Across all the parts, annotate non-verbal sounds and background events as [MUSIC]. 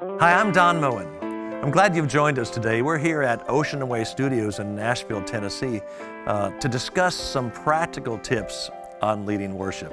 Hi, I'm Don Moen. I'm glad you've joined us today. We're here at Ocean Way Studios in Nashville, Tennessee, uh, to discuss some practical tips on leading worship.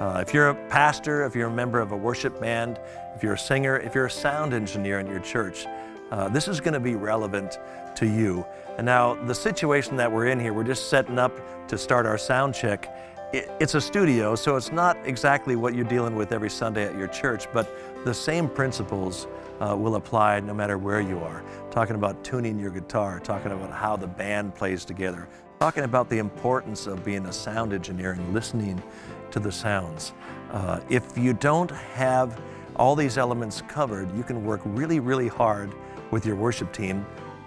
Uh, if you're a pastor, if you're a member of a worship band, if you're a singer, if you're a sound engineer in your church, uh, this is going to be relevant to you. And now, the situation that we're in here, we're just setting up to start our sound check. It, it's a studio, so it's not exactly what you're dealing with every Sunday at your church, but the same principles uh, will apply no matter where you are. Talking about tuning your guitar, talking about how the band plays together, talking about the importance of being a sound engineer and listening to the sounds. Uh, if you don't have all these elements covered, you can work really, really hard with your worship team,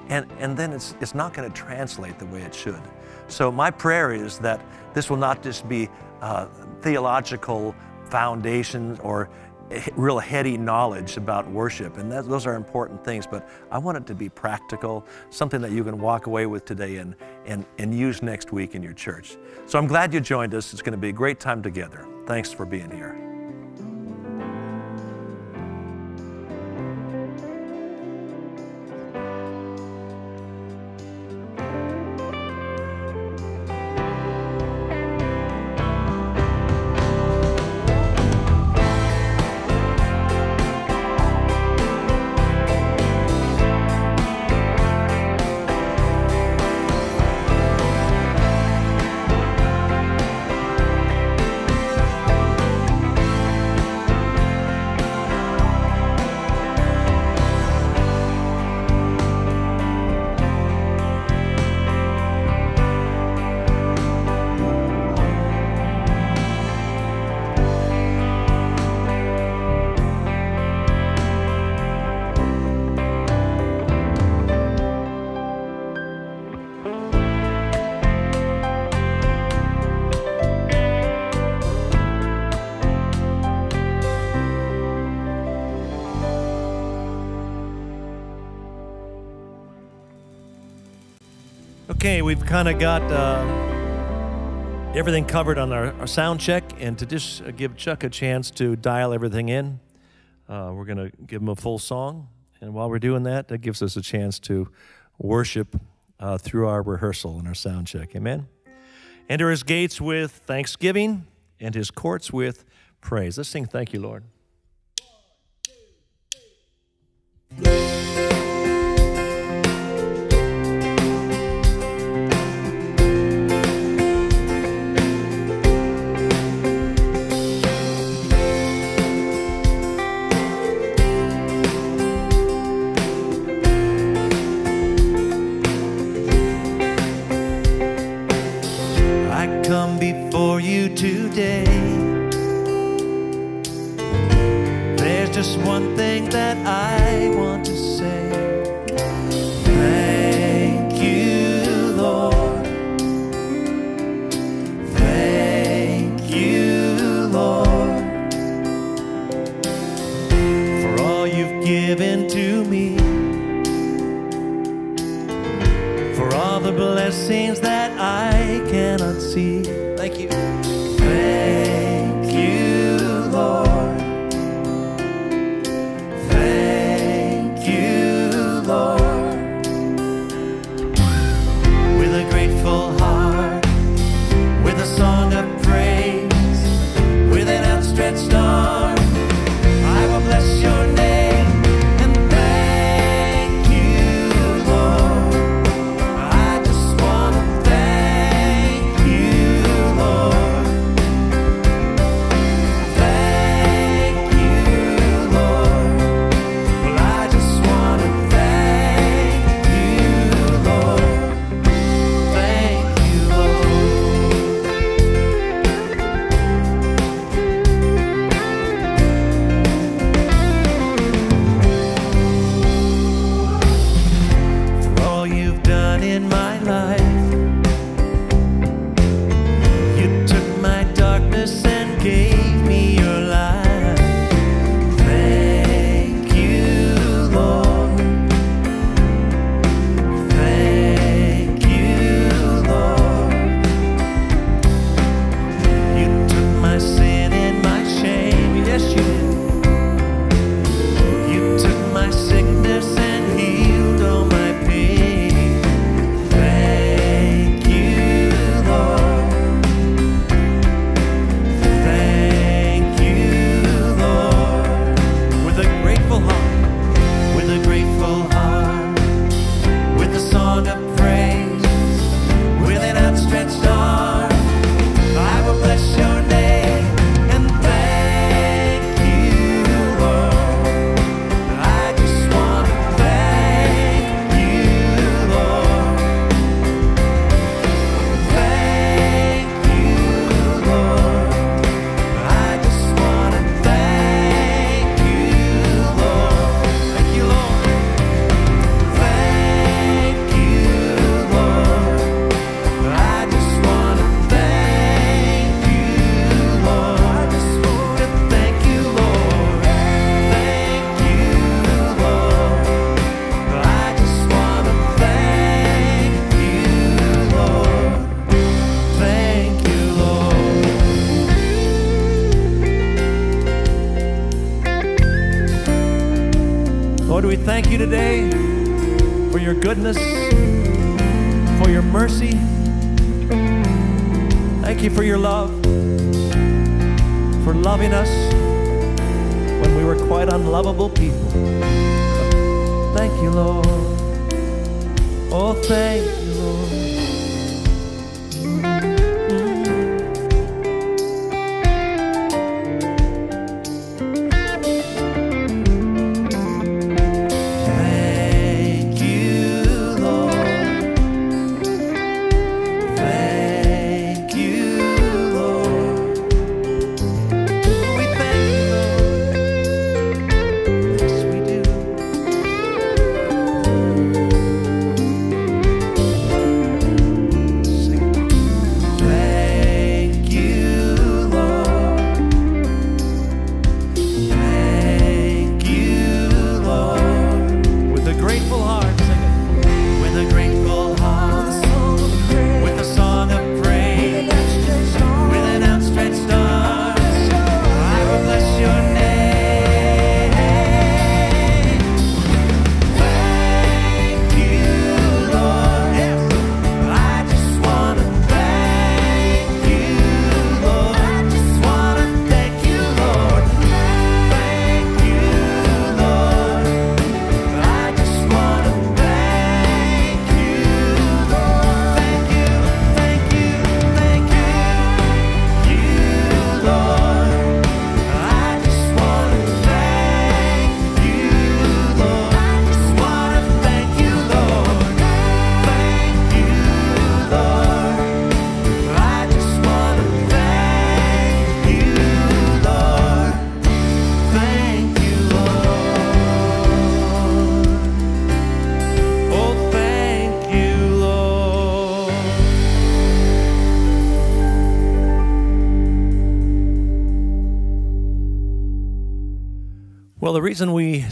and, and then it's, it's not going to translate the way it should. So, my prayer is that this will not just be uh, theological foundations or real heady knowledge about worship, and that, those are important things, but I want it to be practical, something that you can walk away with today and, and, and use next week in your church. So I'm glad you joined us. It's going to be a great time together. Thanks for being here. Kind of got uh, everything covered on our, our, sound check, and to just uh, give Chuck a chance to dial everything in, uh, we're going to give him a full song. And while we're doing that, that gives us a chance to worship uh, through our rehearsal and our sound check. Amen? Enter his gates with thanksgiving and his courts with praise. Let's sing, Thank you, Lord. day. There's just one thing that I want to say. Thank you, Lord. Thank you, Lord, for all you've given to me. For all the blessings that I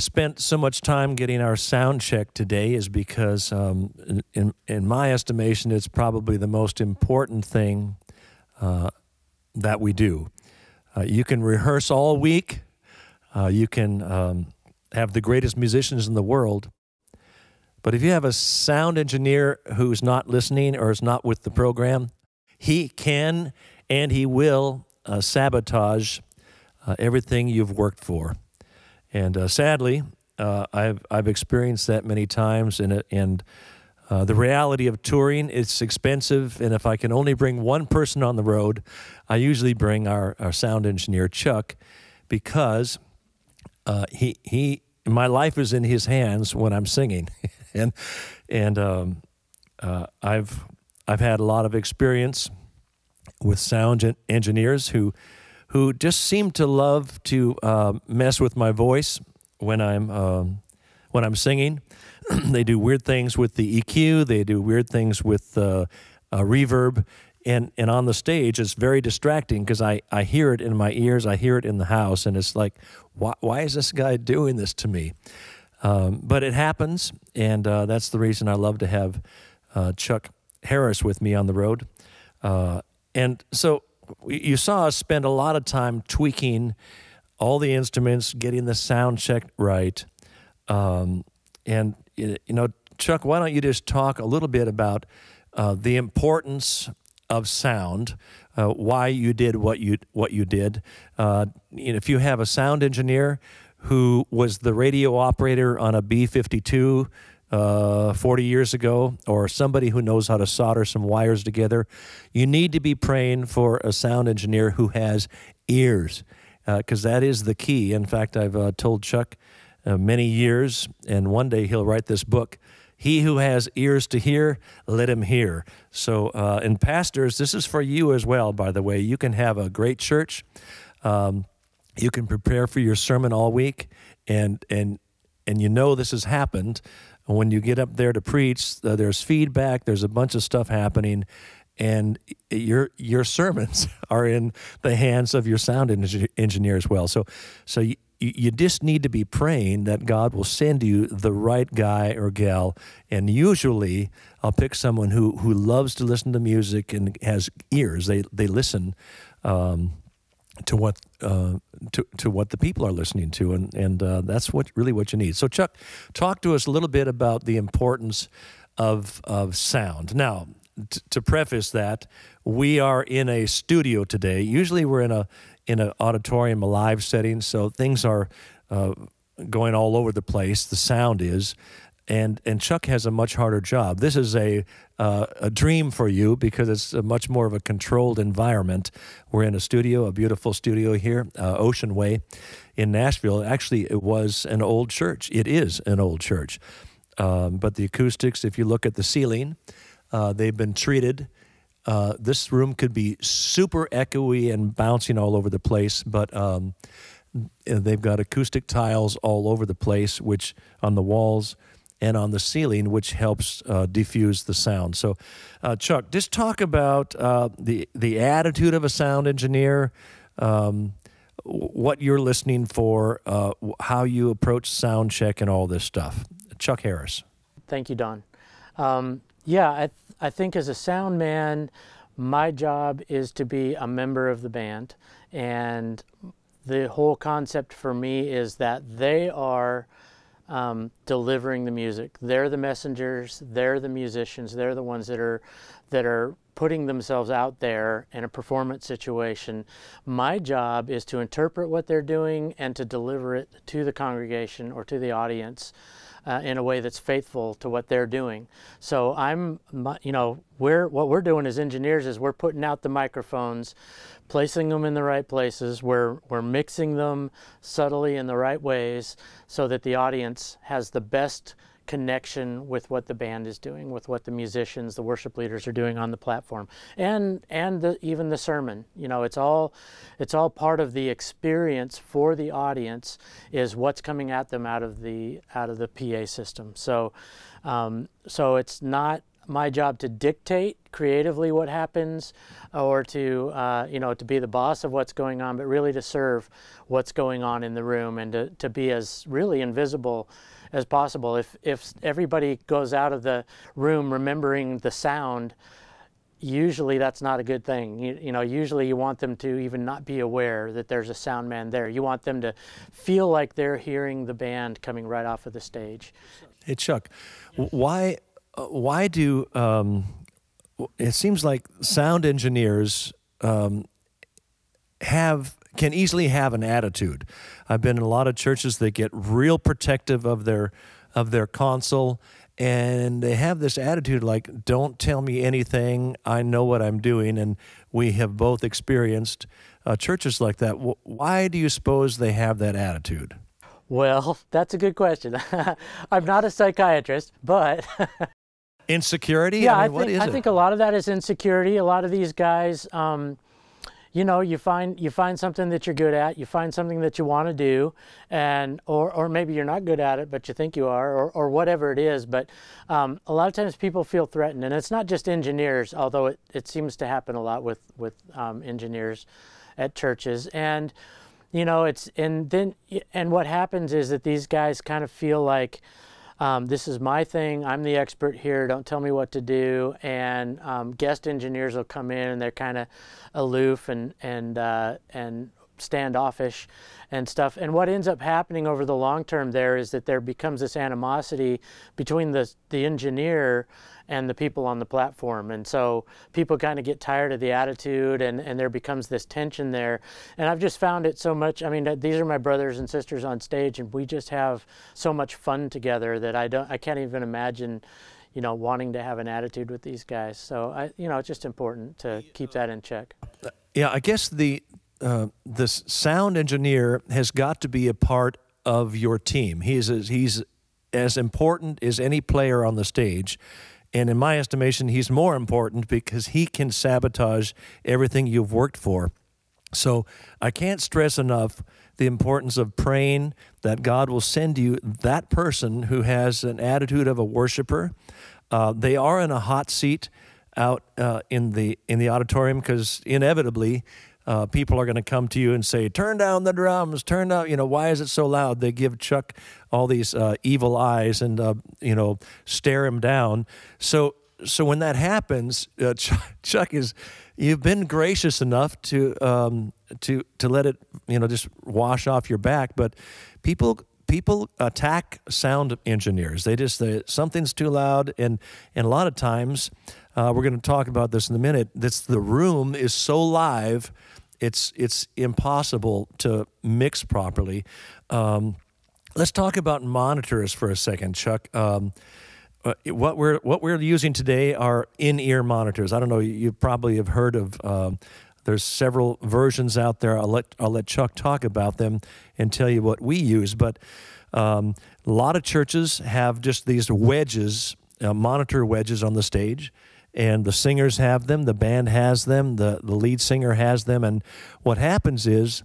spent so much time getting our sound check today is because, um, in, in, my estimation, it's probably the most important thing uh, that we do. Uh, you can rehearse all week, uh, you can um, have the greatest musicians in the world, but if you have a sound engineer who's not listening or is not with the program, he can and he will uh, sabotage uh, everything you've worked for. And uh, sadly, uh, I've I've experienced that many times. And and uh, the reality of touring, it's expensive. And if I can only bring one person on the road, I usually bring our, our sound engineer Chuck, because uh, he he my life is in his hands when I'm singing, [LAUGHS] and and um, uh, I've I've had a lot of experience with sound engineers who who just seem to love to uh, mess with my voice when I'm um, when I'm singing. [CLEARS THROAT] they do weird things with the EQ. They do weird things with uh, reverb. And, and on the stage, it's very distracting because I, I hear it in my ears, I hear it in the house, and it's like, why, why is this guy doing this to me? Um, but it happens, and uh, that's the reason I love to have uh, Chuck Harris with me on the road. Uh, and so you saw us spend a lot of time tweaking all the instruments, getting the sound checked right. Um, and, you know, Chuck, why don't you just talk a little bit about uh, the importance of sound, uh, why you did what you what you did. Uh, you know, if you have a sound engineer who was the radio operator on a B fifty two uh, 40 years ago, or somebody who knows how to solder some wires together, you need to be praying for a sound engineer who has ears, because that is the key. In fact, I've uh, told Chuck uh, many years, and one day he'll write this book. He who has ears to hear, let him hear. So, uh, and pastors, this is for you as well, by the way. You can have a great church. Um, you can prepare for your sermon all week, and and and you know this has happened. When you get up there to preach, uh, there's feedback. There's a bunch of stuff happening, and your your [LAUGHS] sermons are in the hands of your sound engi- engineer as well. So, so you, you just need to be praying that God will send you the right guy or gal. And usually, I'll pick someone who who loves to listen to music and has ears. They they listen. Um, to what uh, to to what the people are listening to, and and uh, that's what really what you need. So, Chuck, talk to us a little bit about the importance of of sound. Now, t- to preface that, we are in a studio today. Usually, we're in a in an auditorium, a live setting, so things are uh, going all over the place. The sound is, and and Chuck has a much harder job. This is a uh, a dream for you because it's a much more of a controlled environment. We're in a studio, a beautiful studio here, uh, Ocean Way, in Nashville. Actually, it was an old church. It is an old church, um, but the acoustics. If you look at the ceiling, uh, they've been treated. Uh, this room could be super echoey and bouncing all over the place, but um, they've got acoustic tiles all over the place, which on the walls and on the ceiling, which helps uh, diffuse the sound. So, uh, Chuck, just talk about uh, the the attitude of a sound engineer, um, what you're listening for, uh, how you approach sound check, and all this stuff. Chuck Harris. Thank you, Don. Um, yeah, I, th- I think as a sound man, my job is to be a member of the band, and the whole concept for me is that they are um, delivering the music. They're the messengers. They're the musicians. They're the ones that are that are putting themselves out there in a performance situation. My job is to interpret what they're doing and to deliver it to the congregation or to the audience uh, in a way that's faithful to what they're doing. So I'm, you know, we're what we're doing as engineers is we're putting out the microphones, placing them in the right places. We're we're mixing them subtly in the right ways so that the audience has the best connection with what the band is doing, with what the musicians, the worship leaders are doing on the platform, and and the, even the sermon. You know, it's all it's all part of the experience for the audience is what's coming at them out of the out of the PA system. So, um, so it's not my job to dictate creatively what happens or to uh, you know to be the boss of what's going on but really to serve what's going on in the room and to, to be as really invisible as possible. If, if everybody goes out of the room remembering the sound, usually that's not a good thing. You, you, know, usually you want them to even not be aware that there's a sound man there. You want them to feel like they're hearing the band coming right off of the stage. Hey Chuck, why uh, why do um, it seems like sound engineers um, have can easily have an attitude. I've been in a lot of churches that get real protective of their of their console and they have this attitude like don't tell me anything. I know what i'm doing. And we have both experienced uh, churches like that. Why do you suppose they have that attitude? Well [LAUGHS] that's a good question. [LAUGHS] I'm not a psychiatrist but [LAUGHS] insecurity? Yeah i, mean, I think, I think a lot of that is insecurity. A lot of these guys um, you know you find you find something that you're good at you find something that you want to do and or or maybe you're not good at it but you think you are or, or whatever it is. But um, a lot of times people feel threatened and it's not just engineers although it, it seems to happen a lot with with um, engineers at churches. And you know it's and then and what happens is that these guys kind of feel like um, this is my thing. I'm the expert here. Don't tell me what to do. And um, guest engineers will come in and they're kind of aloof and and uh, and standoffish and stuff. And what ends up happening over the long term there is that there becomes this animosity between the the engineer and the people on the platform. And so people kind of get tired of the attitude and, and there becomes this tension there. And I've just found it so much. I mean, these are my brothers and sisters on stage and we just have so much fun together that I don't, I can't even imagine, you know, wanting to have an attitude with these guys. So I, you know, it's just important to keep uh, that in check. Yeah, I guess the, uh, the sound engineer has got to be a part of your team. He's he's as important as any player on the stage. And in my estimation, he's more important because he can sabotage everything you've worked for. So I can't stress enough the importance of praying that God will send you that person who has an attitude of a worshiper. Uh, they are in a hot seat out uh, in the in the auditorium because inevitably uh, people are going to come to you and say, "Turn down the drums, turn down." You know, why is it so loud? They give Chuck all these uh, evil eyes and uh, you know stare him down. So so when that happens, uh, [LAUGHS] Chuck, Chuck, is you've been gracious enough to um, to to let it you know just wash off your back, but people people attack sound engineers. They just they, something's too loud, and and a lot of times uh, we're going to talk about this in a minute. This the room is so live, it's it's impossible to mix properly. Um, let's talk about monitors for a second, Chuck. Um, uh, what we're what we're using today are in-ear monitors. I don't know. You probably have heard of. Um, there's several versions out there. I'll let I'll let Chuck talk about them and tell you what we use. But um, a lot of churches have just these wedges, uh, monitor wedges on the stage, and the singers have them. The band has them. The the lead singer has them. And what happens is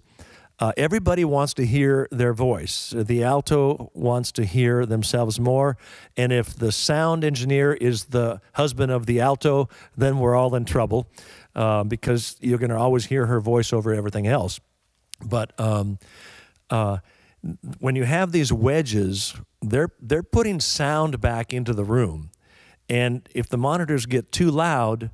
uh, everybody wants to hear their voice. The alto wants to hear themselves more. And if the sound engineer is the husband of the alto, then we're all in trouble uh, because you're going to always hear her voice over everything else. But um, uh, when you have these wedges, they're, they're putting sound back into the room. And if the monitors get too loud,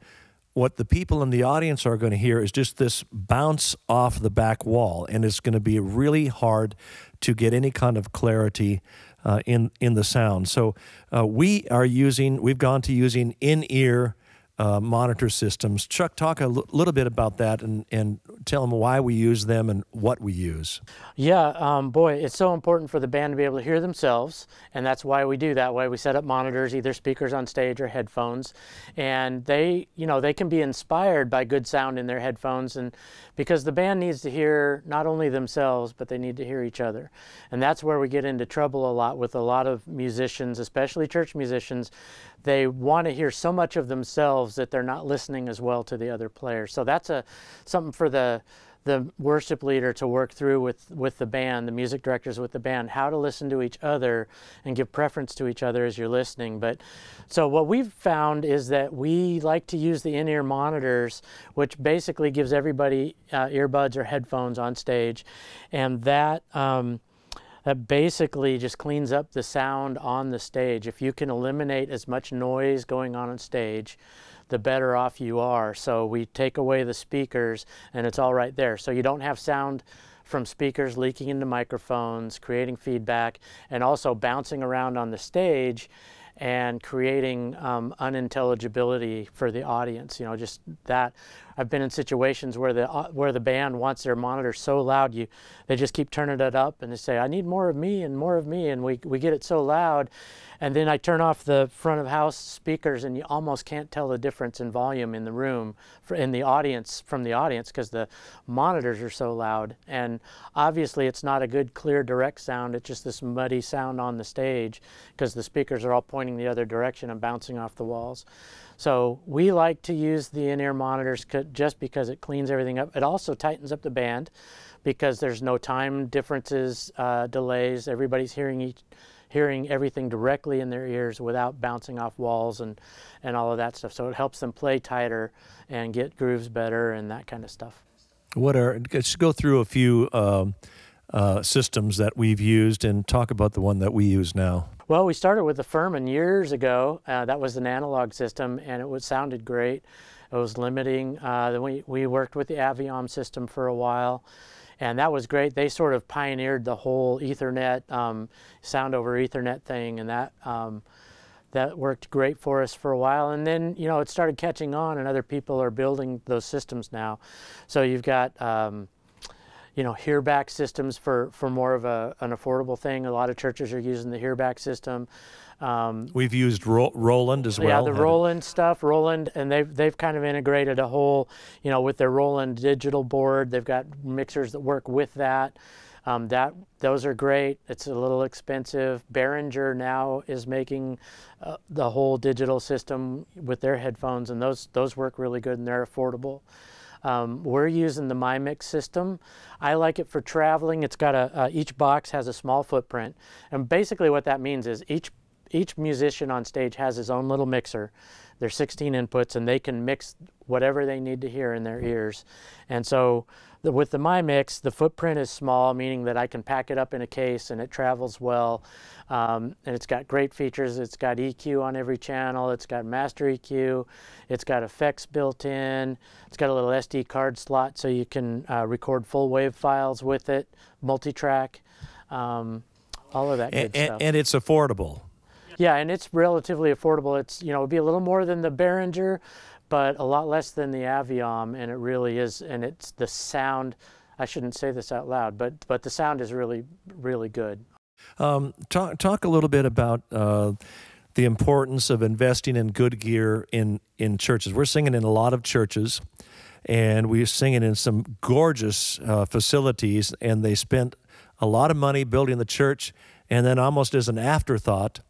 what the people in the audience are going to hear is just this bounce off the back wall, and it's going to be really hard to get any kind of clarity uh, in in the sound. So uh, we are using, we've gone to using in ear uh, monitor systems. Chuck, talk a l- little bit about that and, and tell them why we use them and what we use. Yeah, um, boy, it's so important for the band to be able to hear themselves, and that's why we do that way. We set up monitors, either speakers on stage or headphones, and they, you know, they can be inspired by good sound in their headphones, and because the band needs to hear not only themselves, but they need to hear each other, and that's where we get into trouble a lot with a lot of musicians, especially church musicians they want to hear so much of themselves that they're not listening as well to the other players. So that's a something for the the worship leader to work through with, with the band, the music directors with the band, how to listen to each other and give preference to each other as you're listening. But so what we've found is that we like to use the in-ear monitors, which basically gives everybody uh, earbuds or headphones on stage, and that um, that basically just cleans up the sound on the stage. If you can eliminate as much noise going on on stage, the better off you are. So we take away the speakers and it's all right there. So you don't have sound from speakers leaking into microphones, creating feedback, and also bouncing around on the stage and creating um, unintelligibility for the audience. You know, just that. I've been in situations where the uh, where the band wants their monitor so loud, you they just keep turning it up and they say, "I need more of me and more of me," and we we get it so loud and then I turn off the front of house speakers, and you almost can't tell the difference in volume in the room, for, in the audience, from the audience, because the monitors are so loud. And obviously, it's not a good, clear, direct sound. It's just this muddy sound on the stage, because the speakers are all pointing the other direction and bouncing off the walls. So we like to use the in-ear monitors just because it cleans everything up. It also tightens up the band because there's no time differences, uh, delays. Everybody's hearing each hearing everything directly in their ears without bouncing off walls and, and all of that stuff. So it helps them play tighter and get grooves better and that kind of stuff. What are, let's go through a few um, uh, systems that we've used and talk about the one that we use now. Well, we started with the Furman years ago. Uh, that was an analog system and it was, sounded great. It was limiting. Uh, then we, we worked with the Aviom system for a while and that was great. They sort of pioneered the whole Ethernet um, sound over Ethernet thing, and that um, that worked great for us for a while. And then you know it started catching on, and other people are building those systems now. So you've got um, you know, hearback systems for, for more of a, an affordable thing. A lot of churches are using the hearback system. Um, We've used Ro- Roland as well. Yeah, the Roland stuff, Roland, and they've they've kind of integrated a whole, you know, with their Roland digital board. They've got mixers that work with that. Um, that those are great. It's a little expensive. Behringer now is making uh, the whole digital system with their headphones, and those those work really good and they're affordable. Um, we're using the MyMix system. I like it for traveling. It's got a uh, each box has a small footprint, and basically what that means is each each musician on stage has his own little mixer. There's 16 inputs, and they can mix whatever they need to hear in their ears. And so, the, with the MyMix, the footprint is small, meaning that I can pack it up in a case and it travels well. Um, and it's got great features. It's got EQ on every channel. It's got master EQ. It's got effects built in. It's got a little SD card slot so you can uh, record full wave files with it, multi-track, um, all of that good and, stuff. And it's affordable. Yeah, and it's relatively affordable. It's you know it'd be a little more than the Behringer, but a lot less than the Aviom, and it really is. And it's the sound. I shouldn't say this out loud, but but the sound is really really good. Um, talk talk a little bit about. Uh, the importance of investing in good gear in, in churches. We're singing in a lot of churches, and we're singing in some gorgeous uh, facilities, and they spent a lot of money building the church, and then almost as an afterthought,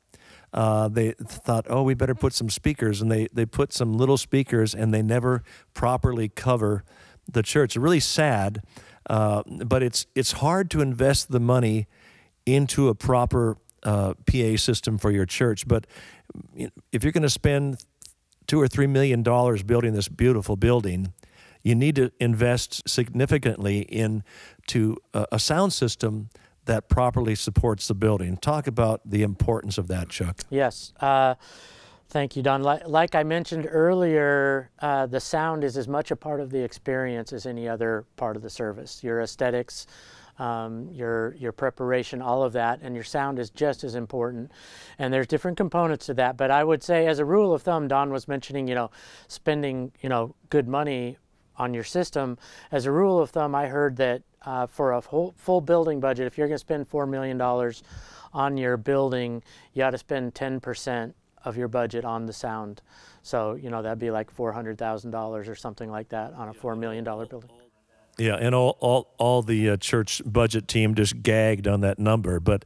uh, they thought, oh, we better put some speakers, and they, they put some little speakers, and they never properly cover the church. Really sad, uh, but it's it's hard to invest the money into a proper uh, PA system for your church. But if you're going to spend two or three million dollars building this beautiful building, you need to invest significantly into a, a sound system that properly supports the building. Talk about the importance of that, Chuck. Yes. Uh, thank you, Don. Like, like I mentioned earlier, uh, the sound is as much a part of the experience as any other part of the service. Your aesthetics, um, your your preparation, all of that, and your sound is just as important. And there's different components to that. But I would say, as a rule of thumb, Don was mentioning, you know, spending you know good money on your system. As a rule of thumb, I heard that uh, for a whole, full building budget, if you're going to spend $4 million on your building, you ought to spend 10% of your budget on the sound. So, you know, that'd be like $400,000 or something like that on a $4 million building. Yeah, and all, all, all the uh, church budget team just gagged on that number. But,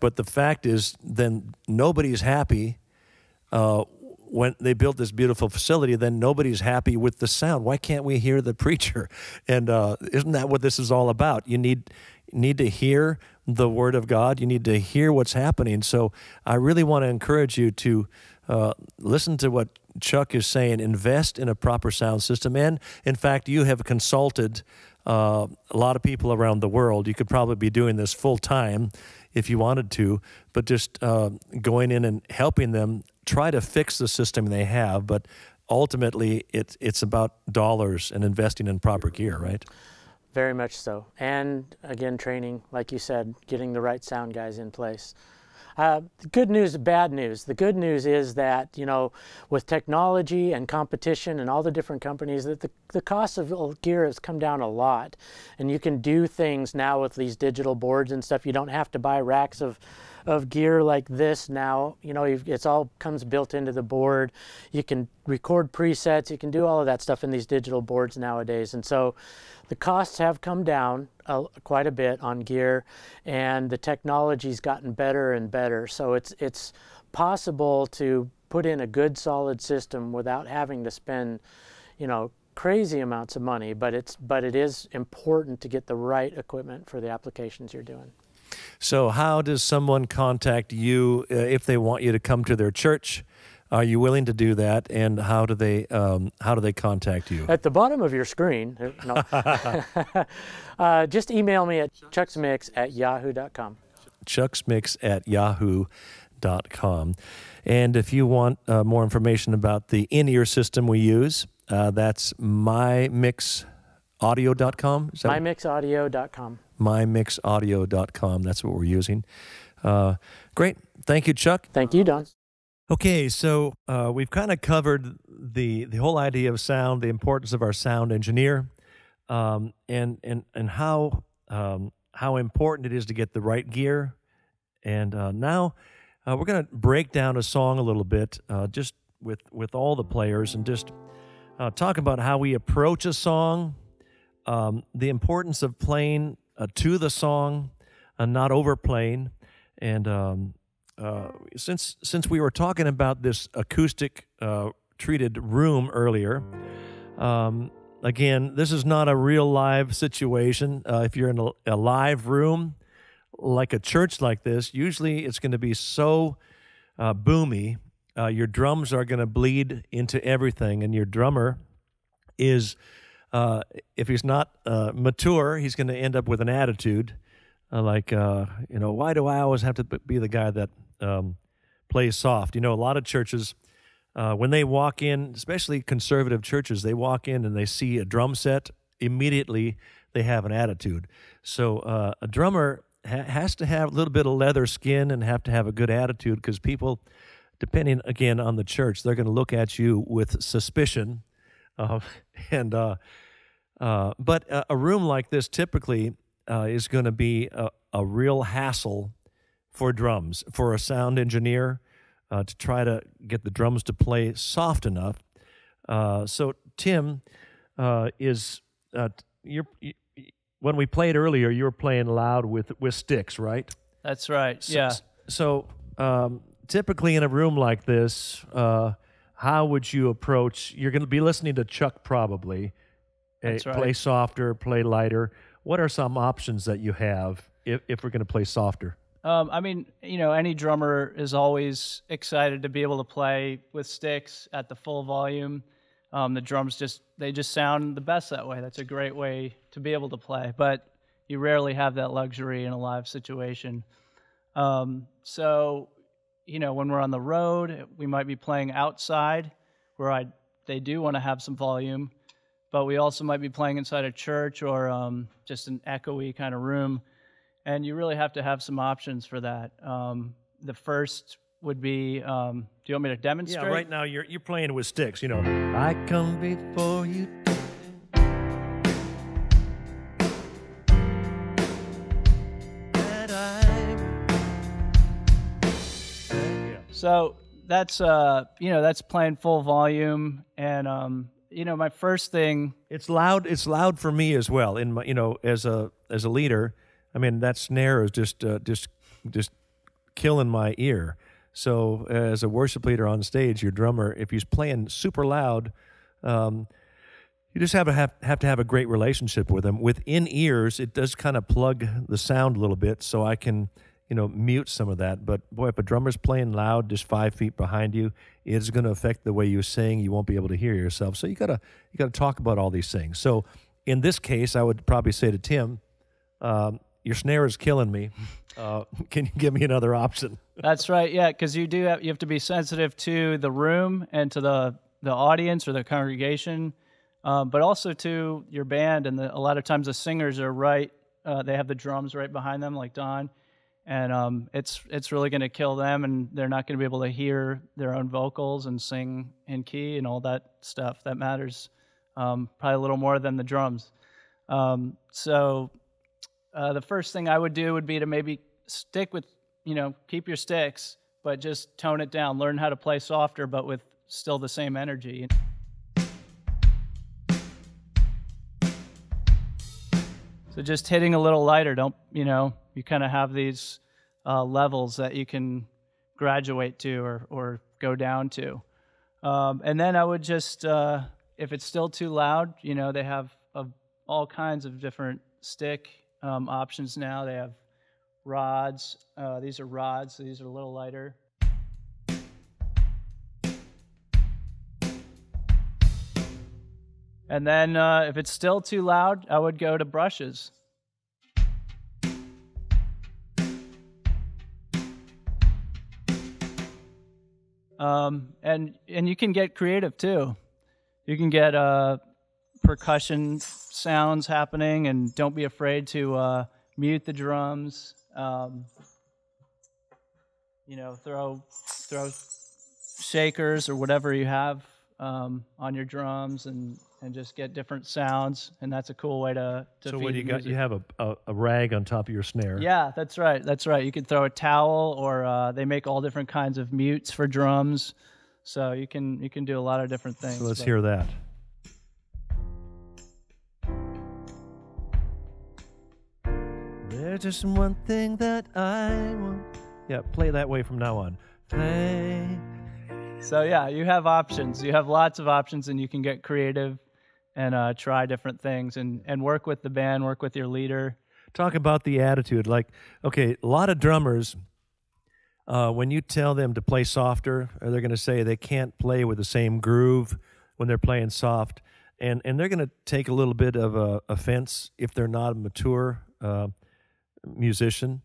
but the fact is, then nobody's happy uh, when they built this beautiful facility, then nobody's happy with the sound. Why can't we hear the [LAUGHS] preacher? And uh, isn't that what this is all about? You need need to hear the word of God. You need to hear what's happening. So I really want to encourage you to uh, listen to what Chuck is saying. Invest in a proper sound system, and in fact, you have consulted uh, a lot of people around the world. You could probably be doing this full time if you wanted to, but just uh, going in and helping them try to fix the system they have, but ultimately it's it's about dollars and investing in proper gear, right? Very much so. And again, training, like you said, getting the right sound guys in place. Uh, good news, bad news. The good news is that, you know, with technology and competition and all the different companies, that the, the cost of gear has come down a lot. And you can do things now with these digital boards and stuff. You don't have to buy racks of of gear like this now. You know, it's all comes built into the board. You can record presets. You can do all of that stuff in these digital boards nowadays. And so the costs have come down uh, quite a bit on gear and the technology's gotten better and better. So it's, it's possible to put in a good solid system without having to spend, you know, crazy amounts of money, but it's but it is important to get the right equipment for the applications you're doing. So, how does someone contact you uh, if they want you to come to their church? Are you willing to do that? And how do they um, how do they contact you? At the bottom of your screen. Uh, no. [LAUGHS] [LAUGHS] uh, just email me at chucksmix at yahoo.com. Chucksmix at yahoo.com. And if you want uh, more information about the in ear system we use, uh, that's mymixaudio.com. Mymixaudio.com mymixaudio.com. That's what we're using. Uh, great. Thank you, Chuck. Thank you, Don. Okay, so uh, we've kind of covered the the whole idea of sound, the importance of our sound engineer, um, and and and how um, how important it is to get the right gear. And uh, now uh, we're going to break down a song a little bit, uh, just with with all the players, and just uh, talk about how we approach a song, um, the importance of playing to the song, uh, not overplaying. And um, uh, since since we were talking about this acoustic uh, treated room earlier, um, again, this is not a real live situation. Uh, if you're in a, a, live room, like a church like this, usually it's going to be so uh, boomy, uh, your drums are going to bleed into everything, and your drummer is, uh, if he's not uh, mature, he's going to end up with an attitude uh, like, uh, you know, why do I always have to be the guy that um, plays soft? You know, a lot of churches. when they walk in, especially conservative churches, they walk in and they see a drum set. Immediately, they have an attitude. So a drummer ha- has to have a little bit of leather skin and have to have a good attitude because people depending again on the church, they're going to look at you with suspicion. Uh, [LAUGHS] and uh, uh, but a, a, room like this typically uh, is going to be a, a, real hassle for drums for a sound engineer uh, to try to get the drums to play soft enough. Uh, so Tim is you're. You, when we played earlier, you were playing loud with with sticks, right? That's right. So, yeah. So um, typically in a room like this, uh, how would you approach? You're going to be listening to Chuck probably. Right. Play softer, play lighter. What are some options that you have if, if we're going to play softer? Um, I mean, you know, any drummer is always excited to be able to play with sticks at the full volume. Um, the drums just they just sound the best that way. That's a great way to be able to play, but you rarely have that luxury in a live situation. Um, so you know, when we're on the road, we might be playing outside where I, they do want to have some volume, but we also might be playing inside a church or um, just an echoey kind of room. And you really have to have some options for that. Um, the first would be um, do you want me to demonstrate? Yeah, right now you're, you're playing with sticks, you know. I come before you So that's uh, you know that's playing full volume, and um, you know my first thing. It's loud. It's loud for me as well. In my, you know, as a as a leader, I mean that snare is just uh, just just killing my ear. So as a worship leader on stage, your drummer, if he's playing super loud, um, you just have to have, have to have a great relationship with him. Within ears, it does kind of plug the sound a little bit, so I can you know, mute some of that. But boy, if a drummer's playing loud just five feet behind you, it's going to affect the way you sing. You won't be able to hear yourself. So you gotta you gotta talk about all these things. So in this case, I would probably say to Tim, um, "Your snare is killing me. [LAUGHS] Uh, can you give me another option?" [LAUGHS] That's right. Yeah, because you do have you have to be sensitive to the room and to the the audience or the congregation, um, but also to your band. And the, a lot of times the singers are right. Uh, they have the drums right behind them, like Don and um, it's it's really going to kill them, and they're not going to be able to hear their own vocals and sing in key and all that stuff that matters. Um, probably a little more than the drums. Um, so uh, the first thing I would do would be to maybe stick with, you know, keep your sticks, but just tone it down. Learn how to play softer, but with still the same energy. So just hitting a little lighter. Don't you know? You kind of have these uh, levels that you can graduate to or, or go down to. Um, and then I would just, uh, if it's still too loud, you know, they have all kinds of different stick um, options now. They have rods. Uh, these are rods, so these are a little lighter. And then uh, if it's still too loud, I would go to brushes. Um, and and you can get creative too. You can get uh, percussion sounds happening, and don't be afraid to uh, mute the drums. Um, you know, throw throw shakers or whatever you have um, on your drums, and and just get different sounds, and that's a cool way to. to so what do you got? You have a, a, a, rag on top of your snare. Yeah, that's right. That's right. You can throw a towel, or uh, they make all different kinds of mutes for drums. So you can you can do a lot of different things. So let's but. hear that. There's just one thing that I want. Yeah, play that way from now on. Play. So yeah, you have options. You have lots of options, and you can get creative and uh, try different things and, and work with the band, work with your leader. Talk about the attitude. Like, okay, a lot of drummers, uh, when you tell them to play softer, they're going to say they can't play with the same groove when they're playing soft, and and they're going to take a little bit of a offense if they're not a mature uh, musician.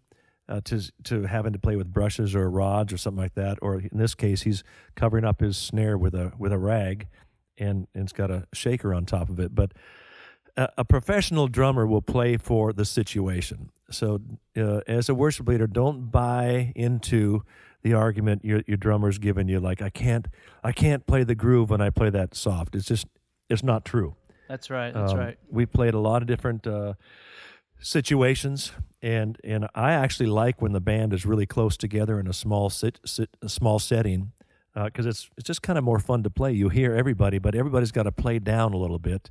Uh, to to having to play with brushes or rods or something like that, or in this case, he's covering up his snare with a with a rag, and, and it's got a shaker on top of it. But a, a professional drummer will play for the situation. So, uh, as a worship leader, don't buy into the argument your your drummer's giving you. Like, I can't I can't play the groove when I play that soft. It's just it's not true. That's right. That's Um, right. We played a lot of different uh, situations, and and I actually like when the band is really close together in a small sit, sit a small setting because it's it's just kind of more fun to play. You hear everybody, but everybody's got to play down a little bit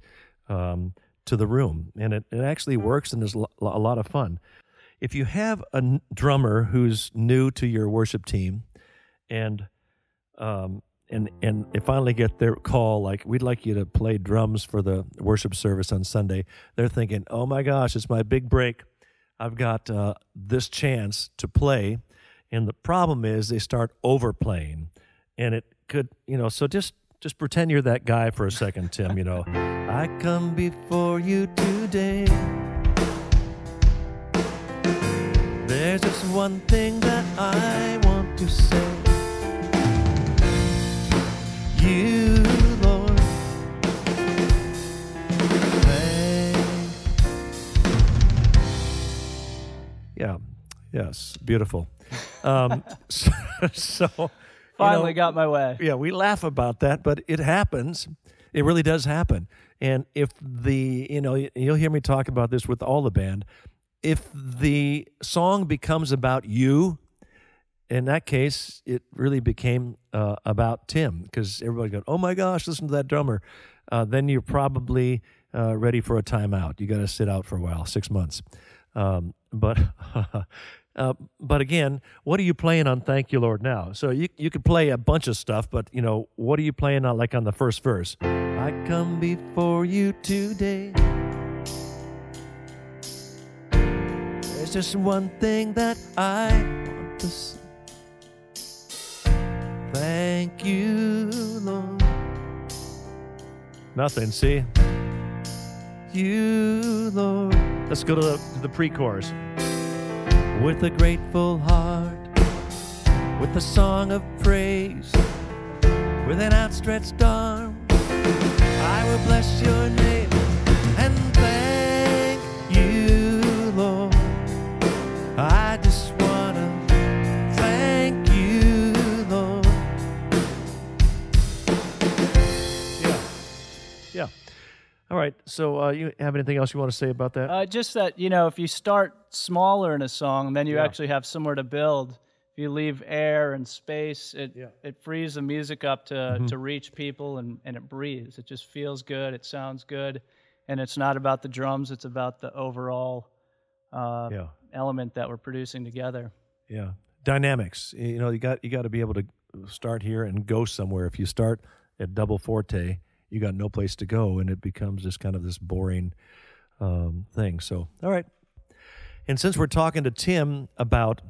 um, to the room, and it, it actually works and is a lot of fun. If you have a n- drummer who's new to your worship team, and um, and and they finally get their call like we'd like you to play drums for the worship service on Sunday. They're thinking, oh my gosh, it's my big break. I've got uh, this chance to play, and the problem is they start overplaying, and it could you know so just just pretend you're that guy for a second, Tim. You know, [LAUGHS] I come before you today. There's just one thing that I want to say. You, Lord, thank. Yeah, yes, beautiful. Um, [LAUGHS] so, so you Finally know, got my way. yeah, we laugh about that, but it happens. It really does happen. And if the, you know, you'll hear me talk about this with all the band. If the song becomes about you, in that case, it really became uh, about Tim because everybody goes, "Oh my gosh, listen to that drummer." Uh, then you're probably uh, ready for a timeout. You got to sit out for a while, six months. Um, but [LAUGHS] uh, but again, what are you playing on "Thank You Lord" now? So you you could play a bunch of stuff, but you know what are you playing on? Like on the first verse, "I come before you today." There's just one thing that I want to say. Thank you, Lord. Nothing, see? You, Lord. Let's go to the, to the pre chorus. With a grateful heart, with a song of praise, with an outstretched arm, I will bless your name and thank you, Lord. I All right. So, uh, you have anything else you want to say about that? Uh, just that you know, if you start smaller in a song, then you Yeah. actually have somewhere to build. If you leave air and space, it Yeah. it frees the music up to Mm-hmm. to reach people and and it breathes. It just feels good. It sounds good, and it's not about the drums. It's about the overall uh, yeah. element that we're producing together. Yeah. Dynamics. You know, you got you got to be able to start here and go somewhere. If you start at double forte, you got no place to go, and it becomes just kind of this boring um, thing. So, all right. And since we're talking to Tim about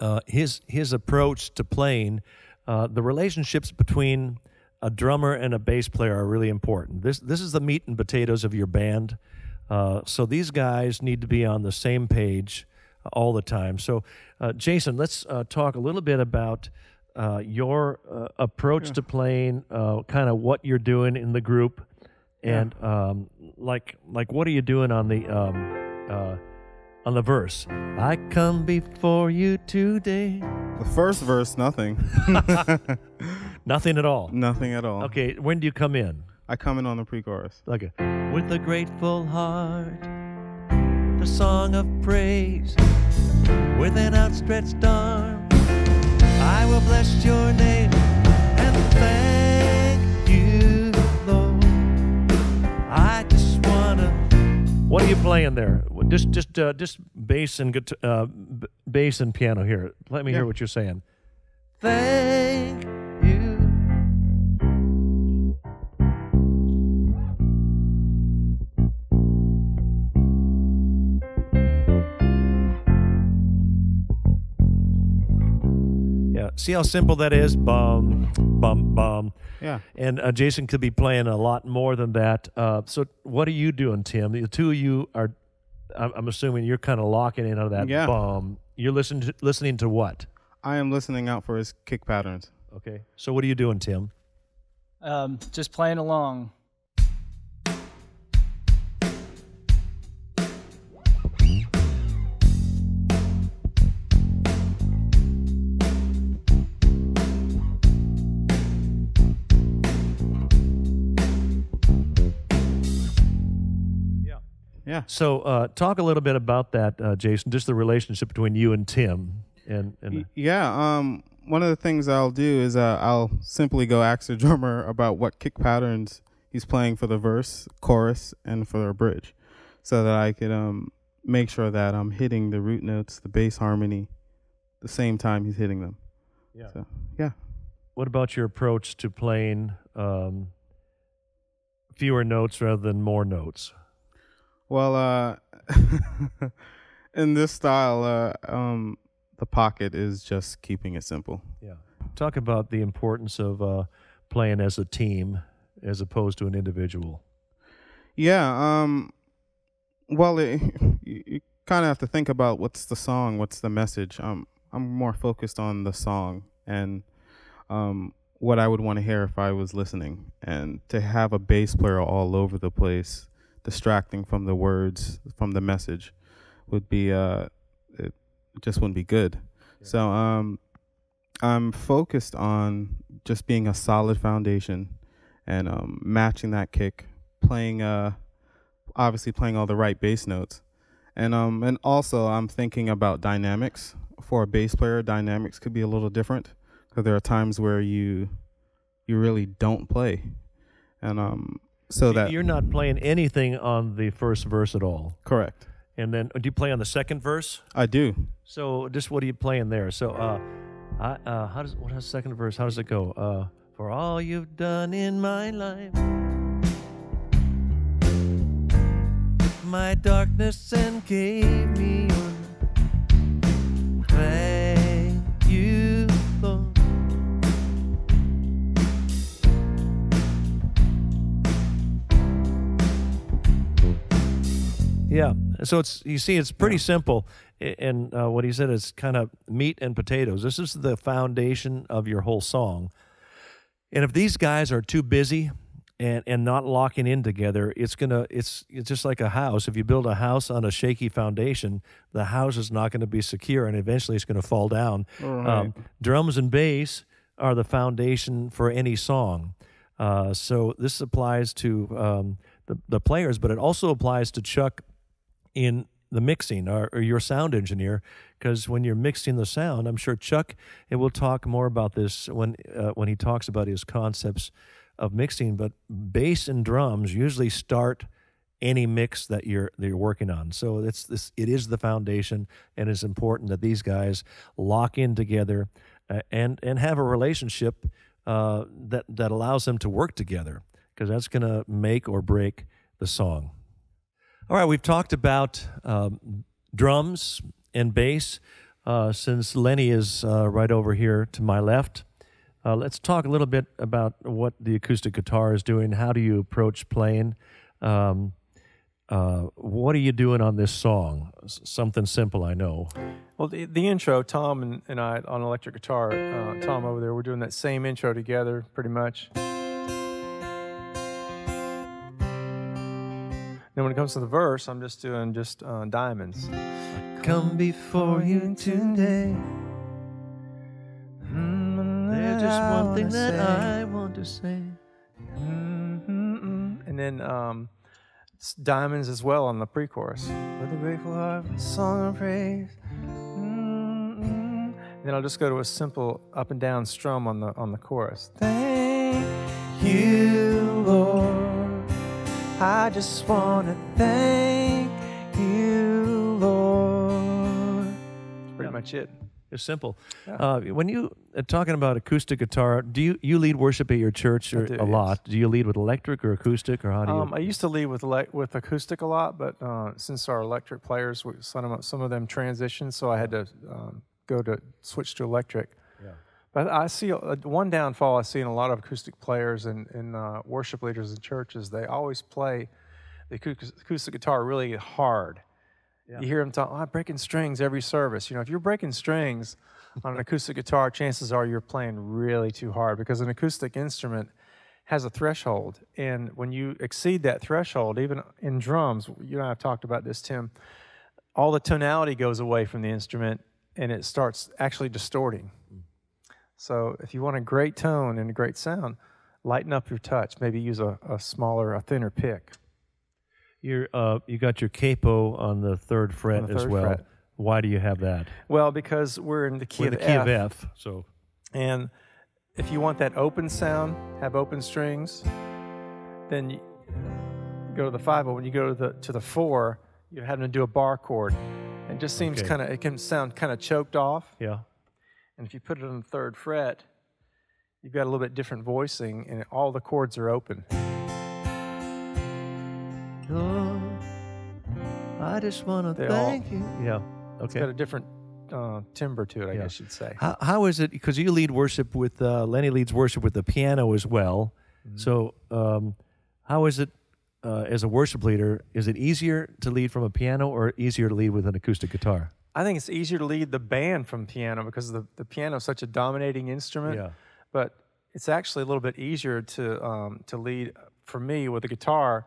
uh, his his approach to playing, uh, the relationships between a drummer and a bass player are really important. This this is the meat and potatoes of your band. Uh, so these guys need to be on the same page all the time. So, uh, Jason, let's uh, talk a little bit about uh, your uh, approach to playing, uh, kind of what you're doing in the group, and um, like like what are you doing on the um, uh, on the verse? I come before you today. The first verse, nothing. [LAUGHS] [LAUGHS] Nothing at all. nothing at all. Okay, when do you come in? I come in on the pre-chorus. Okay. With a grateful heart, the song of praise, with an outstretched arm, I will bless your name and thank you, Lord. I just wanna. What are you playing there? Just, just, uh, just bass and guitar, uh, bass and piano here. Let me hear what you're saying. Thank see how simple that is? Bum, bum, bum. Yeah. And uh, Jason could be playing a lot more than that. Uh, so, what are you doing, Tim? The two of you are, I'm, I'm assuming you're kind of locking in on that Yeah. bum. You're listening to, listening to what? I am listening out for his kick patterns. Okay. So, what are you doing, Tim? Um, just playing along. Yeah. So, uh, talk a little bit about that, uh, Jason. Just the relationship between you and Tim, and and Yeah. Um. One of the things I'll do is uh, I'll simply go ask the drummer about what kick patterns he's playing for the verse, chorus, and for the bridge, so that I could um make sure that I'm hitting the root notes, the bass harmony, the same time he's hitting them. Yeah. So yeah. what about your approach to playing um, fewer notes rather than more notes? Well, uh, [LAUGHS] in this style, uh, um, the pocket is just keeping it simple. Yeah. Talk about the importance of uh, playing as a team as opposed to an individual. Yeah. Um. Well, it, [LAUGHS] you, you kind of have to think about what's the song, what's the message. Um, I'm more focused on the song and um what I would want to hear if I was listening, and to have a bass player all over the place, distracting from the words, from the message, would be uh, it just wouldn't be good. So um, I'm focused on just being a solid foundation and um, matching that kick, playing uh, obviously playing all the right bass notes, and um, and also I'm thinking about dynamics for a bass player. Dynamics could be a little different because there are times where you you really don't play, and um, so that You're not playing anything on the first verse at all. correct. And then do you play on the second verse? I do. So just what are you playing there? So uh, I, uh how does what the second verse? How does it go? Uh, for all you've done in my life, my darkness and gave me your Yeah. So it's you see, it's pretty simple, and uh, what he said is kind of meat and potatoes. This is the foundation of your whole song. And if these guys are too busy and and not locking in together, it's gonna it's it's just like a house. If you build a house on a shaky foundation, the house is not going to be secure, and eventually it's going to fall down. Um, drums and bass are the foundation for any song. Uh, so this applies to um, the the players, but it also applies to Chuck in the mixing or, or your sound engineer because when you're mixing the sound i'm sure chuck and we'll talk more about this when uh, when he talks about his concepts of mixing but bass and drums usually start any mix that you're that you're working on. So it's this it is the foundation and it's important that these guys lock in together uh, and and have a relationship uh, that that allows them to work together because that's going to make or break the song all right, we've talked about um, drums and bass uh, since Lenny is uh, right over here to my left. Uh, let's talk a little bit about what the acoustic guitar is doing. How do you approach playing? Um, uh, what are you doing on this song? S- something simple, I know. Well, the, the intro, Tom and, and I on electric guitar, uh, Tom over there, we're doing that same intro together pretty much. Then when it comes to the verse, I'm just doing just uh, diamonds. Come before you today. There's just one thing that I want to say. Mm-hmm. And then um, diamonds as well on the pre-chorus. With a grateful heart, song of praise. Mm-mm. Then I'll just go to a simple up and down strum on the on the chorus. Thank you, Lord. I just want to thank you, Lord. That's pretty Yeah. much it. It's simple. Yeah. Uh, when you are talking about acoustic guitar, do you you lead worship at your church or, do, a yes. lot? Do you lead with electric or acoustic, or how do you? Um, I used to lead with elec with acoustic a lot, but uh, since our electric players, some of them, some of them transitioned, so I had to um, go to switch to electric. But I see uh, one downfall I see in a lot of acoustic players and, and uh, worship leaders in churches. They always play the acoustic guitar really hard. Yeah. You hear them talk, oh, I'm breaking strings every service. You know, if you're breaking strings on an acoustic guitar, chances are you're playing really too hard because an acoustic instrument has a threshold. And when you exceed that threshold, even in drums, you and I have talked about this, Tim, all the tonality goes away from the instrument and it starts actually distorting. So if you want a great tone and a great sound, lighten up your touch. Maybe use a, a smaller, a thinner pick. You're, uh, you got your capo on the third fret the third as well. Fret. Why do you have that? Well, because we're in the key, of, the key F, of F. So, and if you want that open sound, have open strings, then you go to the five. But when you go to the to the four, you're having to do a bar chord. It just seems Okay. kind of it can sound kind of choked off. yeah. And if you put it on the third fret, you've got a little bit different voicing, and all the chords are open. Lord, I just want to They all- thank you. Yeah. It's Okay. got a different uh, timbre to it, I Yeah. guess you'd say. How, how is it? Because you lead worship with uh, Lenny leads worship with the piano as well. Mm-hmm. So, um, how is it uh, as a worship leader? Is it easier to lead from a piano or easier to lead with an acoustic guitar? I think it's easier to lead the band from piano because the, the piano is such a dominating instrument. Yeah. But it's actually a little bit easier to um, to lead for me with the guitar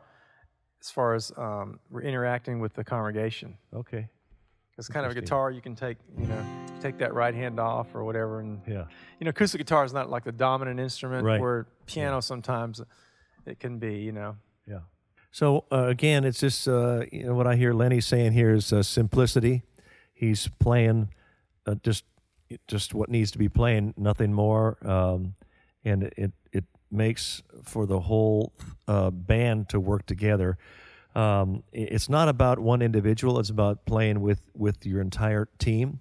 as far as um, we're interacting with the congregation. Okay. It's kind of a guitar you can take, you know, take that right hand off or whatever, and Yeah. you know, acoustic guitar is not like the dominant instrument. Right. Where piano sometimes it can be, you know. Yeah. So uh, again, it's just uh, you know what I hear Lenny saying here is uh, simplicity. He's playing uh, just just what needs to be playing, nothing more, um, and it it makes for the whole uh, band to work together. Um, it's not about one individual; it's about playing with with your entire team,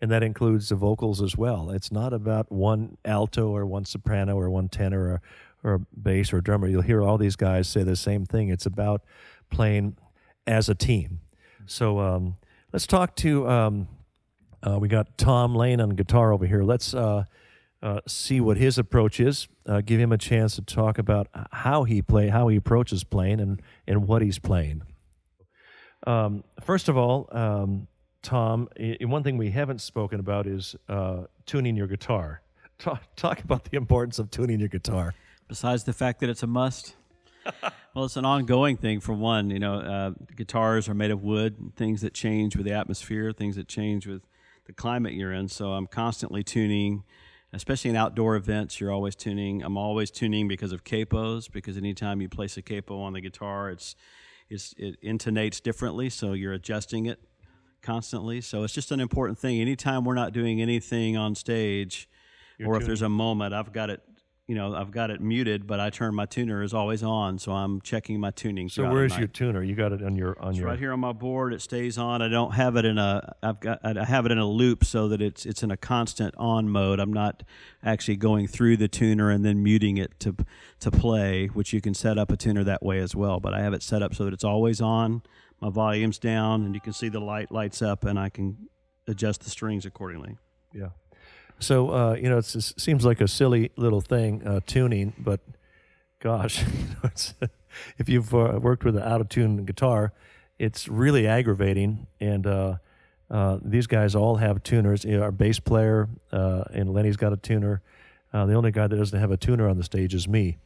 and that includes the vocals as well. It's not about one alto or one soprano or one tenor or or a bass or a drummer. You'll hear all these guys say the same thing. It's about playing as a team. So um, let's talk to. Um, uh, we got Tom Lane on guitar over here. Let's uh, uh, see what his approach is. Uh, give him a chance to talk about how he play, how he approaches playing, and and what he's playing. Um, first of all, um, Tom, i- one thing we haven't spoken about is uh, tuning your guitar. [LAUGHS] Talk, talk about the importance of tuning your guitar. besides the fact that it's a must? [LAUGHS] well, it's an ongoing thing. For one, you know, uh, guitars are made of wood, things that change with the atmosphere, things that change with the climate you're in. So I'm constantly tuning, especially in outdoor events. You're always tuning. I'm always tuning because of capos. Because anytime you place a capo on the guitar, it's, it's it intonates differently. So you're adjusting it constantly. So it's just an important thing. Anytime we're not doing anything on stage, or if there's a moment, I've got it, you know, I've got it muted, but I turn my tuner is always on, so I'm checking my tuning. So where is your tuner? You got it on your on It's your right here on my board. It stays on. I don't have it in a. I've got. I have it in a loop so that it's it's in a constant on mode. I'm not actually going through the tuner and then muting it to to play, which you can set up a tuner that way as well. But I have it set up so that it's always on. My volume's down, and you can see the light lights up, and I can adjust the strings accordingly. Yeah. So uh, you know, it seems like a silly little thing, uh, tuning, but gosh, [LAUGHS] it's, [LAUGHS] if you've uh, worked with an out of tune guitar, it's really aggravating. And uh, uh, these guys all have tuners. You know, our bass player uh, and Lenny's got a tuner. Uh, the only guy that doesn't have a tuner on the stage is me.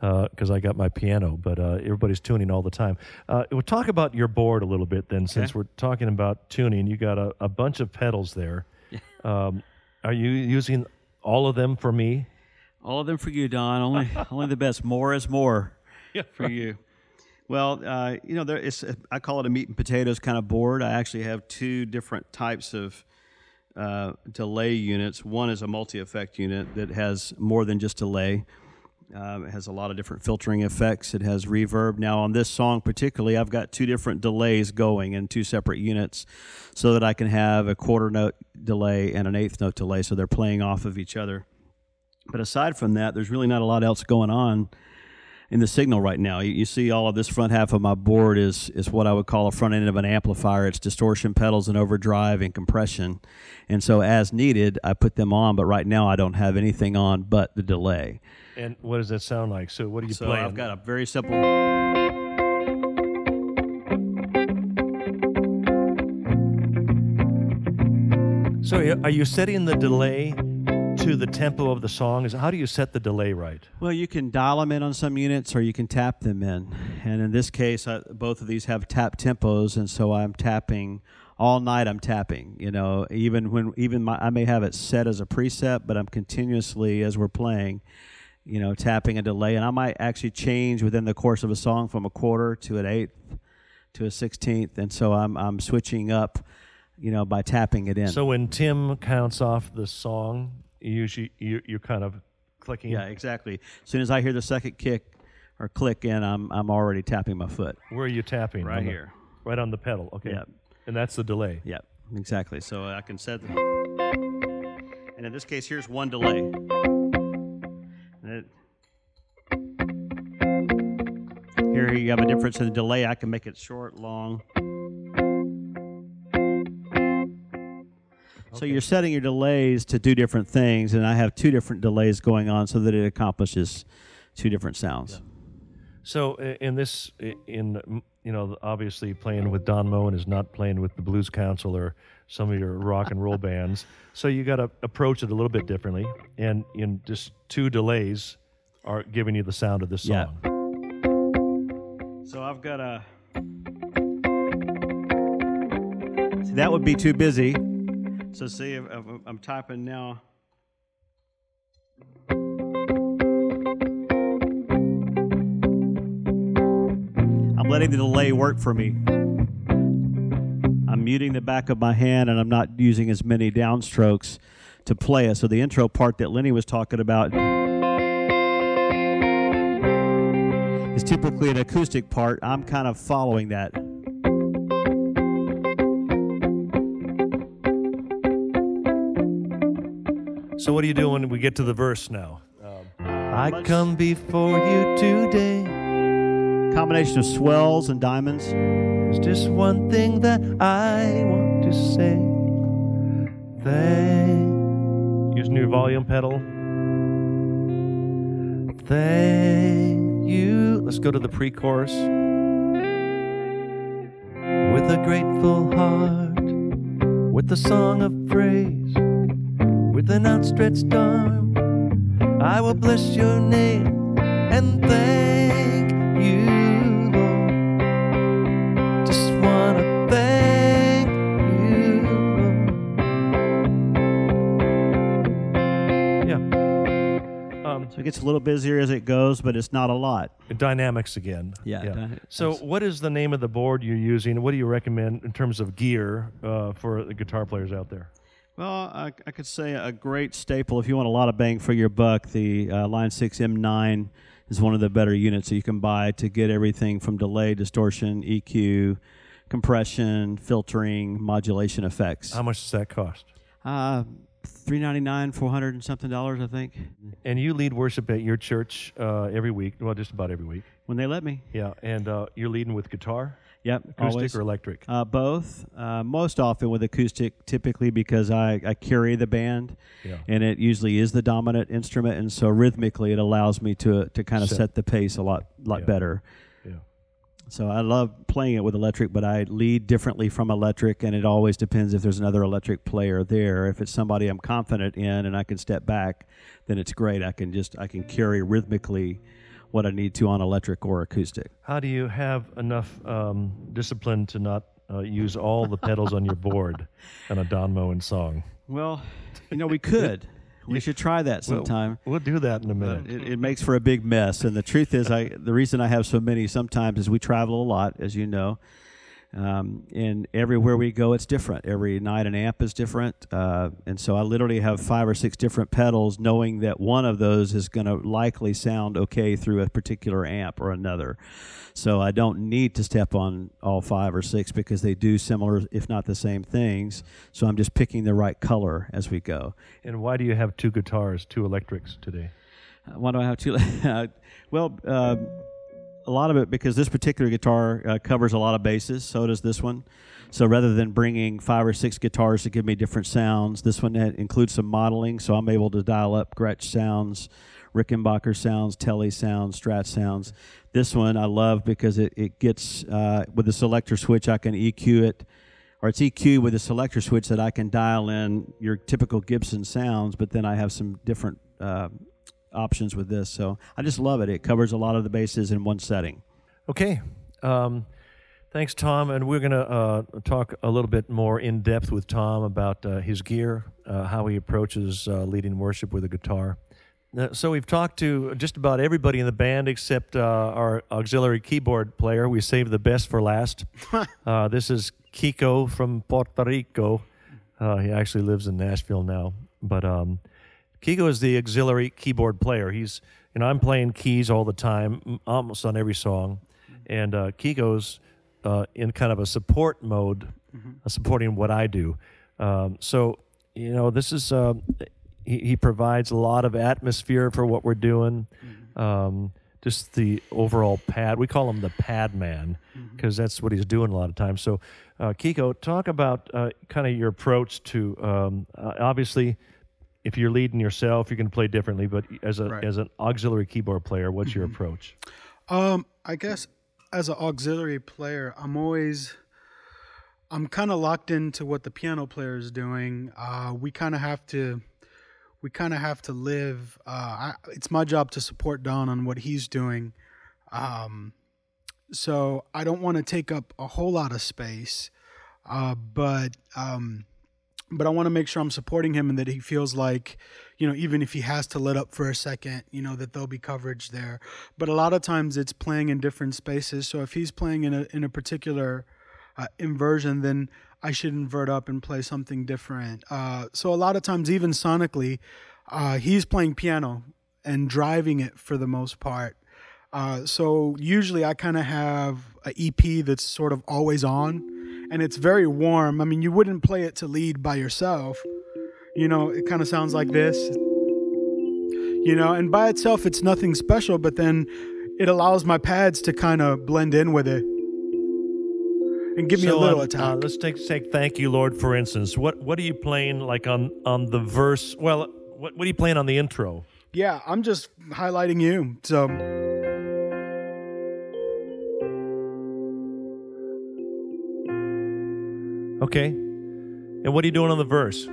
Because I got my piano, but uh, everybody's tuning all the time. Uh, we'll talk about your board a little bit then, since we're talking about tuning. You got a, a bunch of pedals there. Um, are you using all of them for me? All of them for you, Don. Only, [LAUGHS] only the best. More is more yeah, for you. Well, uh, you know, there is. I call it a meat and potatoes kind of board. I actually have two different types of uh, delay units. One is a multi-effect unit that has more than just delay. Um, it has a lot of different filtering effects. It has reverb. Now, on this song particularly, I've got two different delays going in two separate units so that I can have a quarter note delay and an eighth note delay, so they're playing off of each other. But aside from that, there's really not a lot else going on. In the signal right now. You, you, see all of this front half of my board is is what I would call a front end of an amplifier. It's distortion pedals and overdrive and compression. And so as needed, I put them on, but right now I don't have anything on but the delay. And what does that sound like? So what are you so playing? I've got a very simple So are you setting the delay to the tempo of the song? Is how do you set the delay right? Well, you can dial them in on some units, or you can tap them in. And in this case, I, both of these have tap tempos, and so I'm tapping all night. I'm tapping. You know, even when even my, I may have it set as a preset, but I'm continuously as we're playing, you know, tapping a delay, and I might actually change within the course of a song from a quarter to an eighth to a sixteenth, and so I'm I'm switching up you know, by tapping it in. So when Tim counts off the song, usually you, you're kind of clicking. Yeah, exactly. As soon as I hear the second kick or click in, I'm I'm already tapping my foot. Where are you tapping? Right the, here. right on the pedal. Okay. Yeah. And that's the delay. Yeah, exactly. So I can set. The, and in this case, here's one delay. It, here you have a difference in the delay. I can make it short, long. So you're setting your delays to do different things, and I have two different delays going on so that it accomplishes two different sounds. Yeah. So in this, in you know, obviously playing with Don Moen is not playing with the Blues Council or some of your rock and roll [LAUGHS] bands. So you got to approach it a little bit differently, and in just two delays are giving you the sound of this song. Yeah. So I've got a. See, that would be too busy. So see, if, if I'm typing now. I'm letting the delay work for me. I'm muting the back of my hand and I'm not using as many downstrokes to play it. So the intro part that Lenny was talking about is typically an acoustic part. I'm kind of following that. So what do you do when we get to the verse now? Um, I come before you today. Combination of swells and diamonds. There's just one thing that I want to say. Thank. Using your volume pedal. Thank you. Let's go to the pre-chorus. With a grateful heart, with a song of praise with an outstretched arm. I will bless your name and thank you, Lord. Just want to thank you, Lord. Yeah. Um, so it gets a little busier as it goes, but it's not a lot. Dynamics again. Yeah. yeah. So, what is the name of the board you're using? What do you recommend in terms of gear uh, for the guitar players out there? Well, I, I, could say a great staple if you want a lot of bang for your buck. The uh, Line 6 M9 is one of the better units that you can buy to get everything from delay, distortion, EQ, compression, filtering, modulation effects. How much does that cost? Uh, Three ninety nine, four hundred and something dollars, I think. And you lead worship at your church uh, every week, well, just about every week. When they let me. Yeah, and uh, you're leading with guitar. Yep, acoustic always. or electric. Uh, both. Uh, most often with acoustic, typically because I, I carry the band, yeah. and it usually is the dominant instrument, and so rhythmically it allows me to to kind of set, set the pace a lot lot yeah. better. Yeah. So I love playing it with electric, but I lead differently from electric, and it always depends if there's another electric player there. If it's somebody I'm confident in and I can step back, then it's great. I can just I can carry rhythmically what I need to on electric or acoustic. How do you have enough um, discipline to not uh, use all the pedals on your board on a Don Moen song? Well, you know we could. [LAUGHS] We should try that sometime. We'll, we'll do that in a minute. It, it, makes for a big mess, and the truth is, I the reason I have so many sometimes is we travel a lot, as you know, um, and everywhere we go, it's different. Every night, an amp is different, uh, and so I literally have five or six different pedals, knowing that one of those is going to likely sound okay through a particular amp or another. So I don't need to step on all five or six because they do similar, if not the same things. So I'm just picking the right color as we go. And why do you have two guitars, two electrics today? Why do I have two? [LAUGHS] well, uh, a lot of it because this particular guitar uh, covers a lot of bases. So does this one. So rather than bringing five or six guitars to give me different sounds, this one includes some modeling. So I'm able to dial up Gretsch sounds, Rickenbacker sounds, Tele sounds, Strat sounds. This one I love because it, it gets, uh, with the selector switch, I can EQ it, or it's EQ with a selector switch that I can dial in your typical Gibson sounds, but then I have some different uh, options with this. So I just love it. It covers a lot of the bases in one setting. Okay. Um, thanks, Tom. And we're going to uh, talk a little bit more in depth with Tom about uh, his gear, uh, how he approaches uh, leading worship with a guitar. Uh, so we've talked to just about everybody in the band except uh, our auxiliary keyboard player. We saved the best for last. [LAUGHS] this is Kiko from Puerto Rico. he actually lives in Nashville now, but um, Kiko is the auxiliary keyboard player. He's, you know, I'm playing keys all the time, almost on every song, and uh, Kiko's uh, in kind of a support mode, mm-hmm. uh, supporting what I do. Um, so, you know, this is uh, he, he, provides a lot of atmosphere for what we're doing. Mm-hmm. Um, just the overall pad. We call him the pad man because mm-hmm. that's what he's doing a lot of times. So, uh, Kiko, talk about uh, kind of your approach to um, obviously if you're leading yourself, you can play differently. But as a right. as an auxiliary keyboard player, what's mm-hmm. your approach? Um, I guess as an auxiliary player, I'm always I'm kind of locked into what the piano player is doing. Uh, we kind of have to we kind of have to live. Uh, I, it's my job to support Don on what he's doing. Um, so I don't want to take up a whole lot of space, uh, but um, but I want to make sure I'm supporting him and that he feels like, you know, even if he has to let up for a second, you know, that there'll be coverage there. But a lot of times it's playing in different spaces. So if he's playing in a in a particular uh, inversion, then I should invert up and play something different. Uh, so a lot of times, even sonically, uh, he's playing piano and driving it for the most part. Uh, so usually I kind of have an EP that's sort of always on and it's very warm. I mean, you wouldn't play it to lead by yourself. You know, it kind of sounds like this. You know, and by itself, it's nothing special, but then it allows my pads to kind of blend in with it and give me a little uh, attack. Uh, let's take take "Thank You, Lord" for instance. What what are you playing like on on the verse? Well, what what are you playing on the intro? Yeah, I'm just highlighting you. So. Okay. And what are you doing on the verse?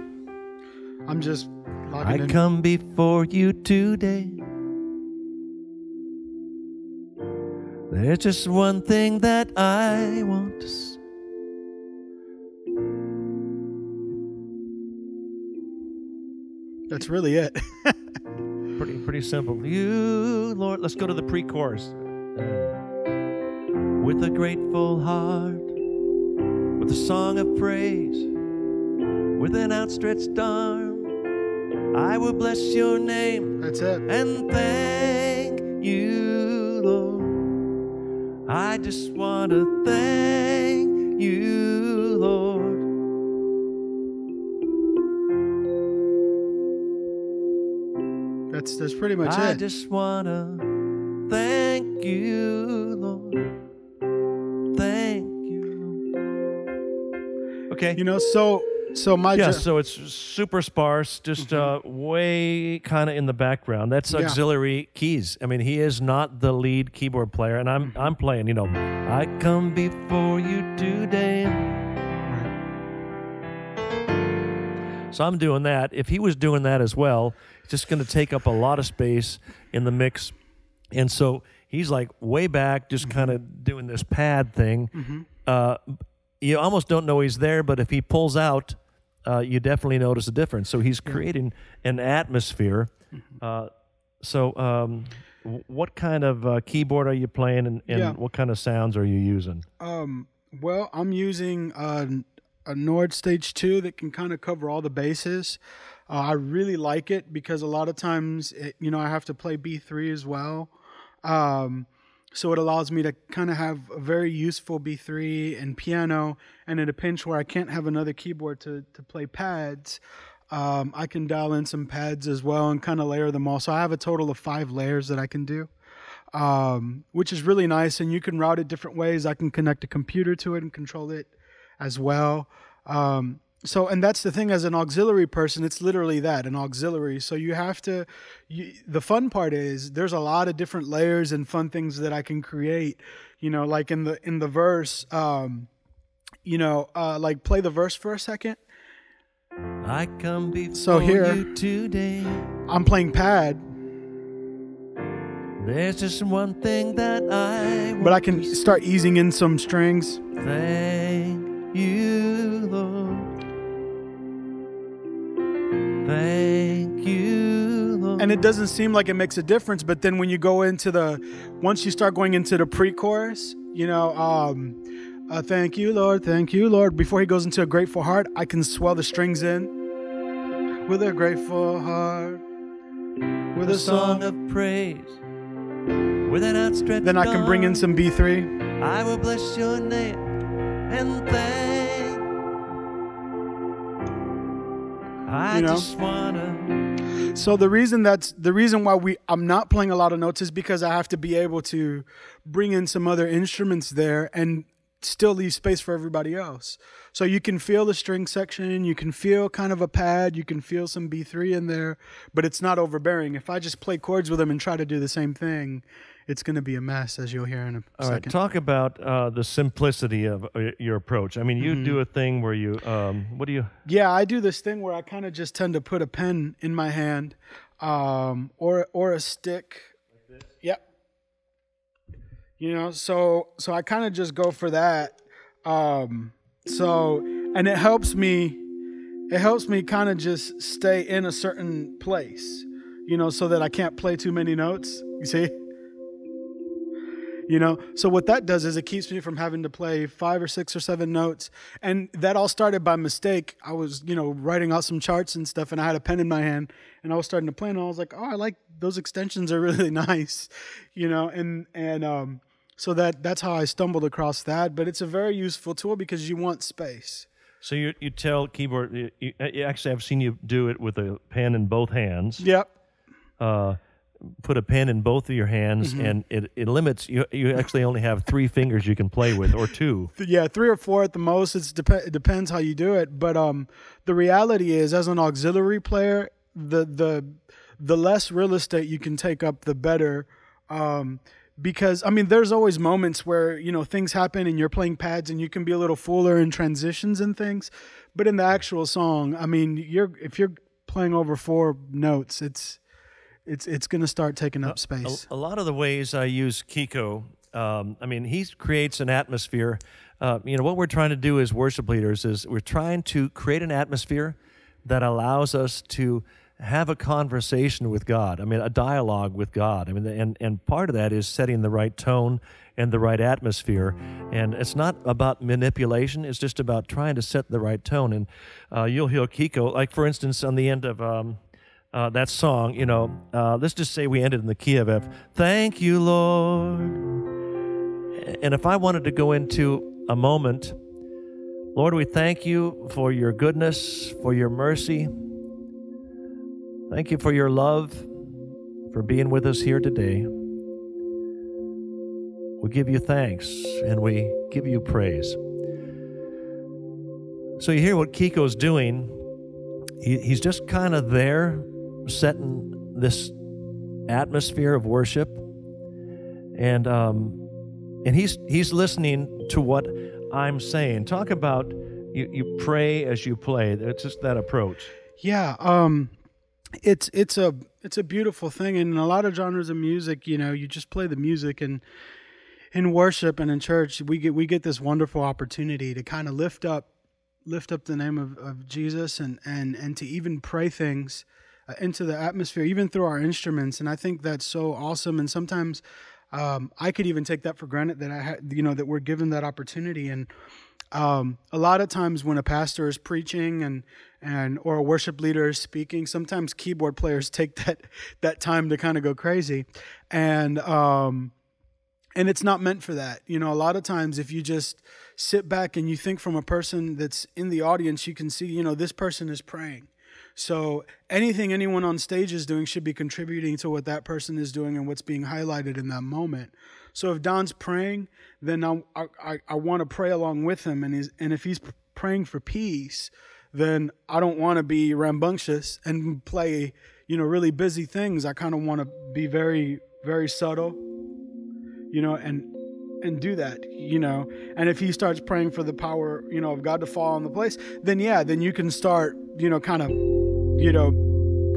I'm just I in. come before you today. There's just one thing that I want to say. That's really it. [LAUGHS] pretty pretty simple. You, Lord, let's go to the pre-chorus. With a grateful heart a song of praise, with an outstretched arm. I will bless your name. That's it. And thank you, Lord. I just want to thank you, Lord. That's that's pretty much I it. I just want to thank you, Lord. Okay. You know, so so my yeah, so it's super sparse, just mm-hmm. uh, way kind of in the background. That's yeah. auxiliary keys. I mean, he is not the lead keyboard player, and I'm I'm playing. You know, I come before you today. So I'm doing that. If he was doing that as well, it's just going to take up a lot of space in the mix, and so he's like way back, just mm-hmm. kind of doing this pad thing. Mm-hmm. Uh, you almost don't know he's there, but if he pulls out, uh, you definitely notice a difference. So he's creating an atmosphere. Mm-hmm. Uh, so, um, what kind of uh, keyboard are you playing, and, and yeah. what kind of sounds are you using? Um, well, I'm using a, a Nord Stage Two that can kind of cover all the bases. Uh, I really like it because a lot of times, it, you know, I have to play B3 as well. Um, so it allows me to kind of have a very useful B3 and piano, and at a pinch where I can't have another keyboard to, to play pads, Um, I can dial in some pads as well and kind of layer them all. So I have a total of five layers that I can do, um, which is really nice. And you can route it different ways. I can connect a computer to it and control it as well. Um, so and that's the thing as an auxiliary person it's literally that an auxiliary so you have to you, the fun part is there's a lot of different layers and fun things that i can create you know like in the in the verse um you know uh like play the verse for a second I come before So here- you today. i'm playing pad There's just one thing that I but i can start easing in some strings Thank you, Lord. Thank you, Lord. and it doesn't seem like it makes a difference but then when you go into the once you start going into the pre-chorus you know um uh, thank you lord thank you lord before he goes into a grateful heart i can swell the strings in with a grateful heart with a a song song of praise. With an outstretched then i can bring in some b3 I will bless your name and thank. I You know? just wanna. so the reason that's the reason why we i'm not playing a lot of notes is because i have to be able to bring in some other instruments there and still leave space for everybody else so you can feel the string section you can feel kind of a pad you can feel some b3 in there but it's not overbearing if i just play chords with them and try to do the same thing it's going to be a mess as you'll hear in a All right, second talk about uh, the simplicity of uh, your approach. I mean, you Mm-hmm. do a thing where you, um, what do you? Yeah, I do this thing where I kind of just tend to put a pen in my hand, um, or or a stick. Like Yep. You know, so so I kind of just go for that. Um, so and it helps me. It helps me kind of just stay in a certain place, you know, so that I can't play too many notes. You see. You know, so what that does is it keeps me from having to play five or six or seven notes. And that all started by mistake. I was, you know, writing out some charts and stuff, and I had a pen in my hand, and I was starting to play, and I was like, oh, I like those extensions are [LAUGHS] really nice, you know, and and um, so that that's how I stumbled across that. But it's a very useful tool because you want space. So you you tell keyboard. You, you, actually, I've seen you do it with a pen in both hands. Yep. Uh, put a pen in both of your hands, Mm-hmm. and it, it limits. You you actually only have three fingers you can play with, or two. [LAUGHS] Yeah, three or four at the most. It's dep- it depends how you do it. But um, the reality is, as an auxiliary player, the the the less real estate you can take up, the better. Um, because I mean, there's always moments where you know things happen and you're playing pads and you can be a little fuller in transitions and things. But in the actual song, I mean, you're if you're playing over four notes, it's it's it's going to start taking up space. A, a lot of the ways I use Kiko, um, I mean, he creates an atmosphere. Uh, you know, what we're trying to do as worship leaders is we're trying to create an atmosphere that allows us to have a conversation with God. I mean, a dialogue with God. I mean, and and part of that is setting the right tone and the right atmosphere. And it's not about manipulation. It's just about trying to set the right tone. And uh, you'll hear Kiko, like for instance, on the end of. Um, uh, that song, you know, uh, let's just say we ended in the key of F. Thank you, Lord. And if I wanted to go into a moment, Lord, we thank you for your goodness, for your mercy. Thank you for your love, for being with us here today. We give you thanks and we give you praise. So you hear what Kiko's doing. He, he's just kind of there, setting this atmosphere of worship, and um, and he's he's listening to what I'm saying. Talk about you, you pray as you play. It's just that approach. Yeah, um it's it's a it's a beautiful thing and in a lot of genres of music, you know, you just play the music and in worship and in church, we get we get this wonderful opportunity to kind of lift up lift up the name of, of Jesus and and and to even pray things into the atmosphere even through our instruments and I think that's so awesome and sometimes um, I could even take that for granted that I had you know that we're given that opportunity and um, a lot of times when a pastor is preaching and and or a worship leader is speaking, sometimes keyboard players take that that time to kind of go crazy, and um, and it's not meant for that. You know, a lot of times if you just sit back and you think from a person that's in the audience, you can see, you know, this person is praying. So anything anyone on stage is doing should be contributing to what that person is doing and what's being highlighted in that moment. So if Don's praying, then I I, I want to pray along with him, and he's and if he's praying for peace, then I don't want to be rambunctious and play you know really busy things. I kind of want to be very very subtle, you know, and and do that, you know. And if he starts praying for the power, you know, of God to fall on the place, then yeah, then you can start, you know, kind of, you know,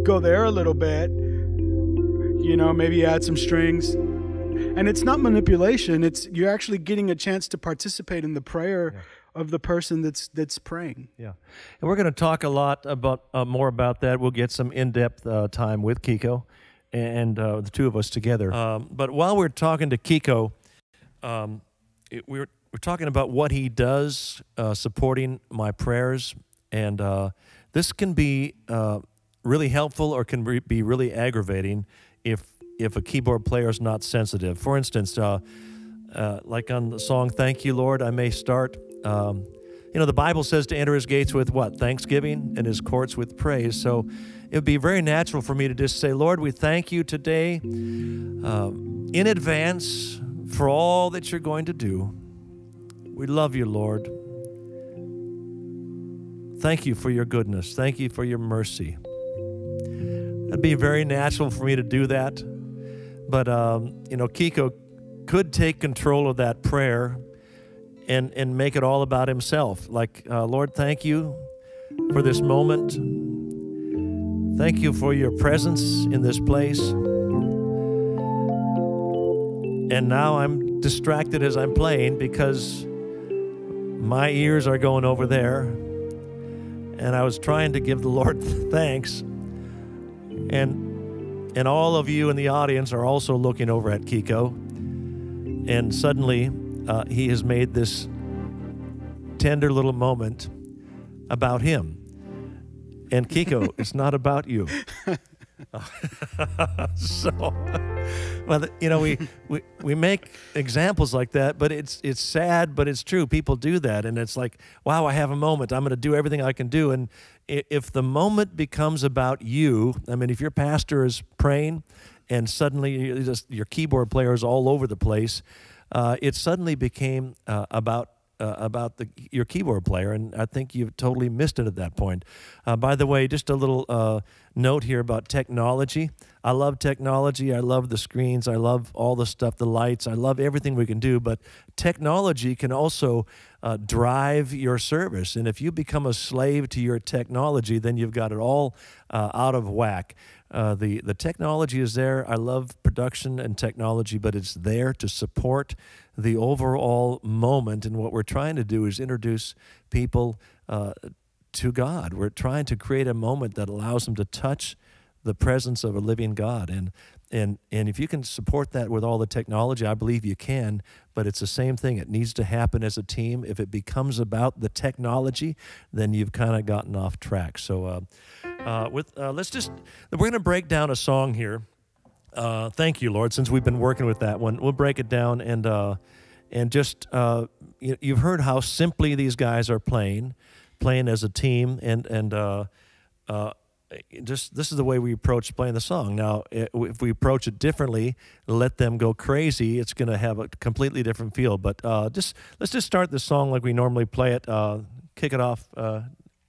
go there a little bit, you know, maybe add some strings. And it's not manipulation, it's you're actually getting a chance to participate in the prayer yeah. of the person that's that's praying. Yeah. And we're going to talk a lot about uh, more about that. We'll get some in-depth uh, time with Kiko and uh, the two of us together. Um, but while we're talking to Kiko, um, it, we're we're talking about what he does, uh, supporting my prayers, and uh, this can be uh, really helpful or can re- be really aggravating if if a keyboard player is not sensitive. For instance, uh, uh, like on the song "Thank You, Lord," I may start. Um, you know, the Bible says to enter his gates with what? Thanksgiving and his courts with praise. So it would be very natural for me to just say, Lord, we thank you today uh, in advance for all that you're going to do. We love you, Lord. Thank you for your goodness. Thank you for your mercy. It'd be very natural for me to do that. But, um, you know, Kiko could take control of that prayer and, and make it all about himself. Like, uh, Lord, thank you for this moment. Thank you for your presence in this place. And now I'm distracted as I'm playing because my ears are going over there. And I was trying to give the Lord [LAUGHS] thanks. And and all of you in the audience are also looking over at Kiko. And suddenly, uh, he has made this tender little moment about him. And Kiko, [LAUGHS] it's not about you. [LAUGHS] so, [LAUGHS] well, you know, we, [LAUGHS] we we make examples like that, but it's it's sad, but it's true. People do that, and it's like, wow, I have a moment. I'm going to do everything I can do, and if the moment becomes about you, I mean, if your pastor is praying, and suddenly just, your keyboard player is all over the place, uh, it suddenly became uh, about uh, about the, your keyboard player, and I think you've totally missed it at that point. Uh, by the way, just a little uh, note here about technology. I love technology. I love the screens. I love all the stuff, the lights. I love everything we can do. But technology can also uh, drive your service. And if you become a slave to your technology, then you've got it all uh, out of whack. Uh, the the technology is there. I love production and technology, but it's there to support the overall moment. And what we're trying to do is introduce people uh, to God. We're trying to create a moment that allows them to touch the presence of a living God. And and and if you can support that with all the technology, I believe you can. But it's the same thing. It needs to happen as a team. If it becomes about the technology, then you've kind of gotten off track. So, uh, uh, with uh, let's just we're going to break down a song here. Uh, thank you, Lord. Since we've been working with that one, we'll break it down and uh, and just uh, you, have heard how simply these guys are playing, playing as a team, and and uh, uh, just this is the way we approach playing the song. Now, if we approach it differently, let them go crazy, it's going to have a completely different feel. But uh, just let's just start the song like we normally play it. Kick it off,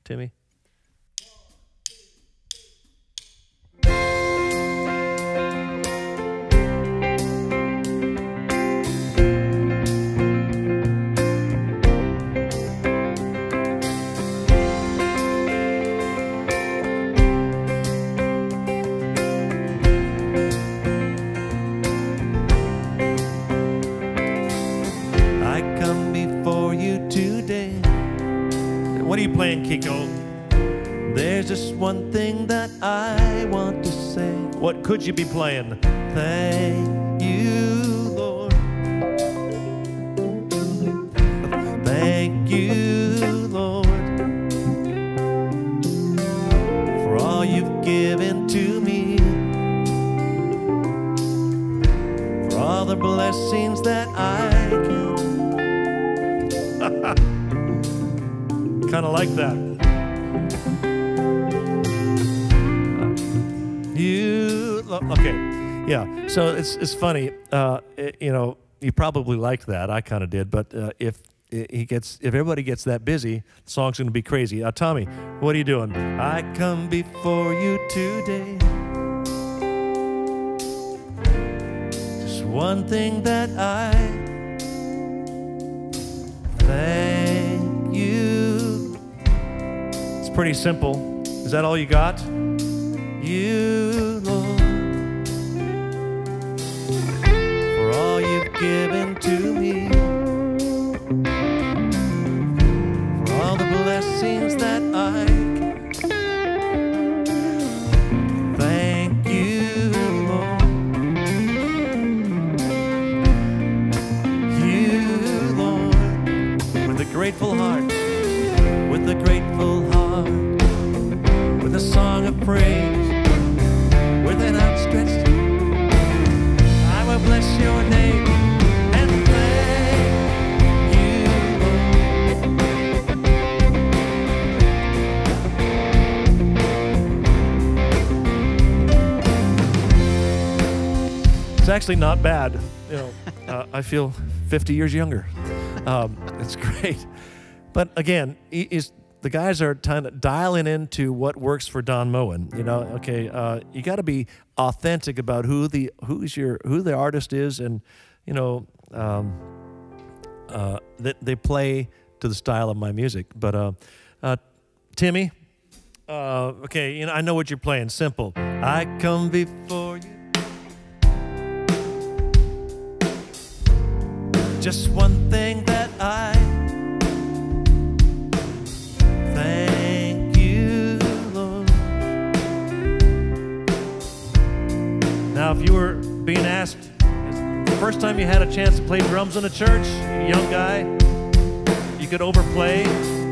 Timmy. Playing, Kiko. There's just one thing that I want to say. What could you be playing? Thank you, Lord. Thank you, Lord, for all you've given to me, for all the blessings that I kind of like that. lo- okay, yeah. So it's it's funny. Uh, it- you know, you probably liked that. I kind of did. But uh, if he gets, if everybody gets that busy, the song's going to be crazy. Uh, Tommy, what are you doing? I come before you today. Just one thing that I thank pretty simple. Is that all you got? You, Lord, for all you've given to me, It's actually not bad. You know, [LAUGHS] uh, I feel 50 years younger. Um, it's [LAUGHS] great. But again, is the guys are kind of dialing into what works for Don Moen. You know, okay, uh, you got to be authentic about who the who's your who the artist is, and you know, um, uh, that they play to the style of my music. But uh, uh, Timmy, uh, okay, you know, I know what you're playing. Simple. I come before Just one thing that I thank you, Lord. Now, if you were being asked, the first time you had a chance to play drums in a church, you young guy, you could overplay.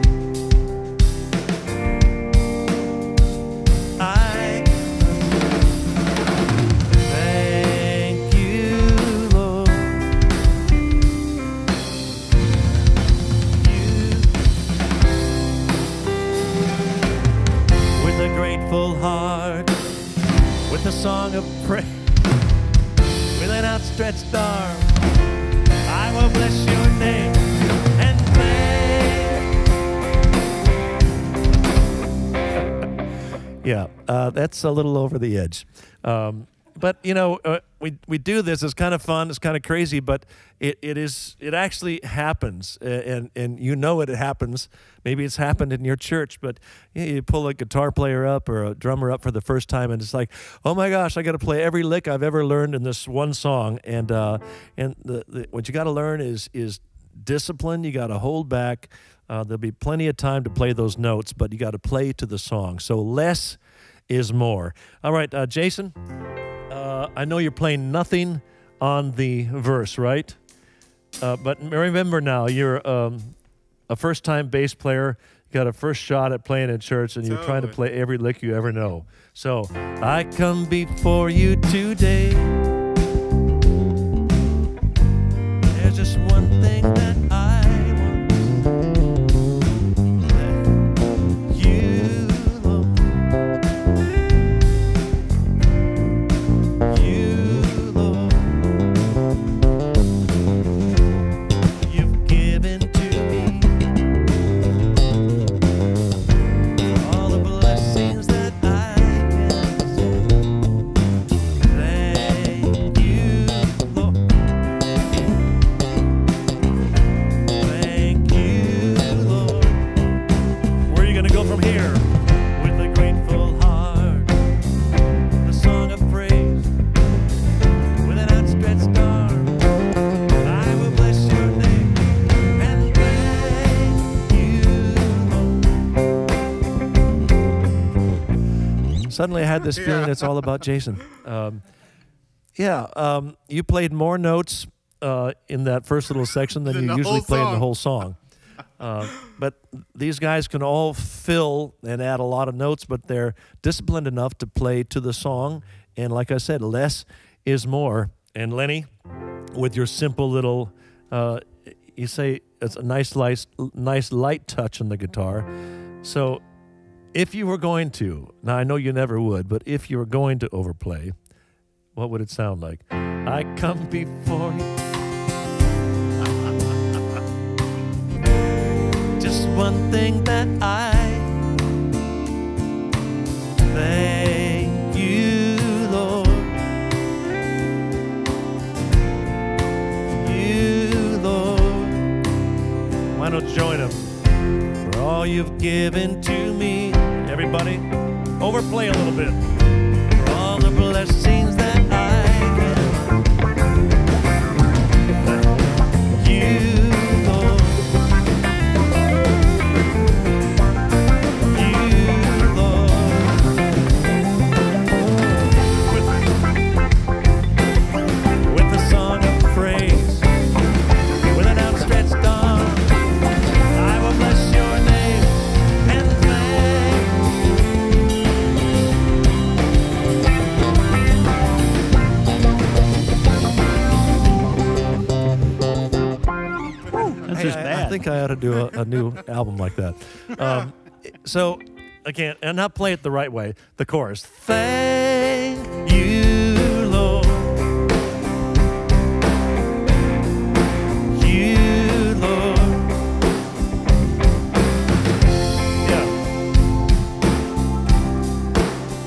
That's a little over the edge. Um, but you know, uh, we we do this. It's kind of fun. It's kind of crazy, but it, it is it actually happens, and and you know it, it happens. Maybe it's happened in your church, but you, know, you pull a guitar player up or a drummer up for the first time, and it's like, oh my gosh, I got to play every lick I've ever learned in this one song. And uh, and the, the, what you got to learn is is discipline. You got to hold back. Uh, there'll be plenty of time to play those notes, but you got to play to the song. So less is more. All right, uh, Jason. Uh, I know you're playing nothing on the verse, right? Uh, but remember now, you're um, a first time bass player. You got a first shot at playing in church, and you're trying to play every lick you ever know. So, I come before you today. Suddenly, I had this [LAUGHS] feeling it's all about Jason. Um, yeah, um, you played more notes uh, in that first little section than you usually play in the whole song. [LAUGHS] Uh, but these guys can all fill and add a lot of notes, but they're disciplined enough to play to the song. And like I said, less is more. And Lenny, with your simple little, uh, you say it's a nice, light, nice light touch on the guitar. So if you were going to, now I know you never would, but if you were going to overplay, what would it sound like? I come before you. [LAUGHS] Just one thing that I thank you, Lord. You, Lord. Why you join him? For all you've given to me. Everybody, overplay a little bit. Think I ought to do a, a new album like that. Um, so again, and not play it the right way. The chorus. Thank you, Lord. You, Lord. Yeah.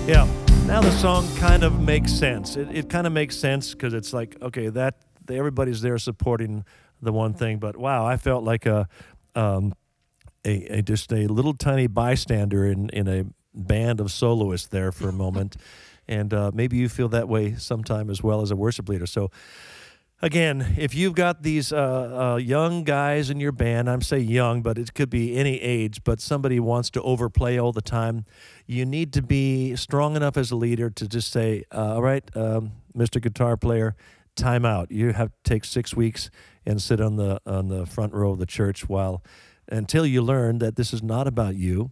Yeah. Now the song kind of makes sense. It, it kind of makes sense because it's like, okay, that everybody's there supporting the one thing, but wow, I felt like a, um, a, a just a little tiny bystander in, in a band of soloists there for a [LAUGHS] moment. and uh, maybe you feel that way sometime as well as a worship leader. So, again, if you've got these uh, uh, young guys in your band, I'm say young, but it could be any age, but somebody wants to overplay all the time, you need to be strong enough as a leader to just say, uh, all right, um, Mr. Guitar Player, time out. You have to take six weeks and sit on the on the front row of the church while until you learn that this is not about you.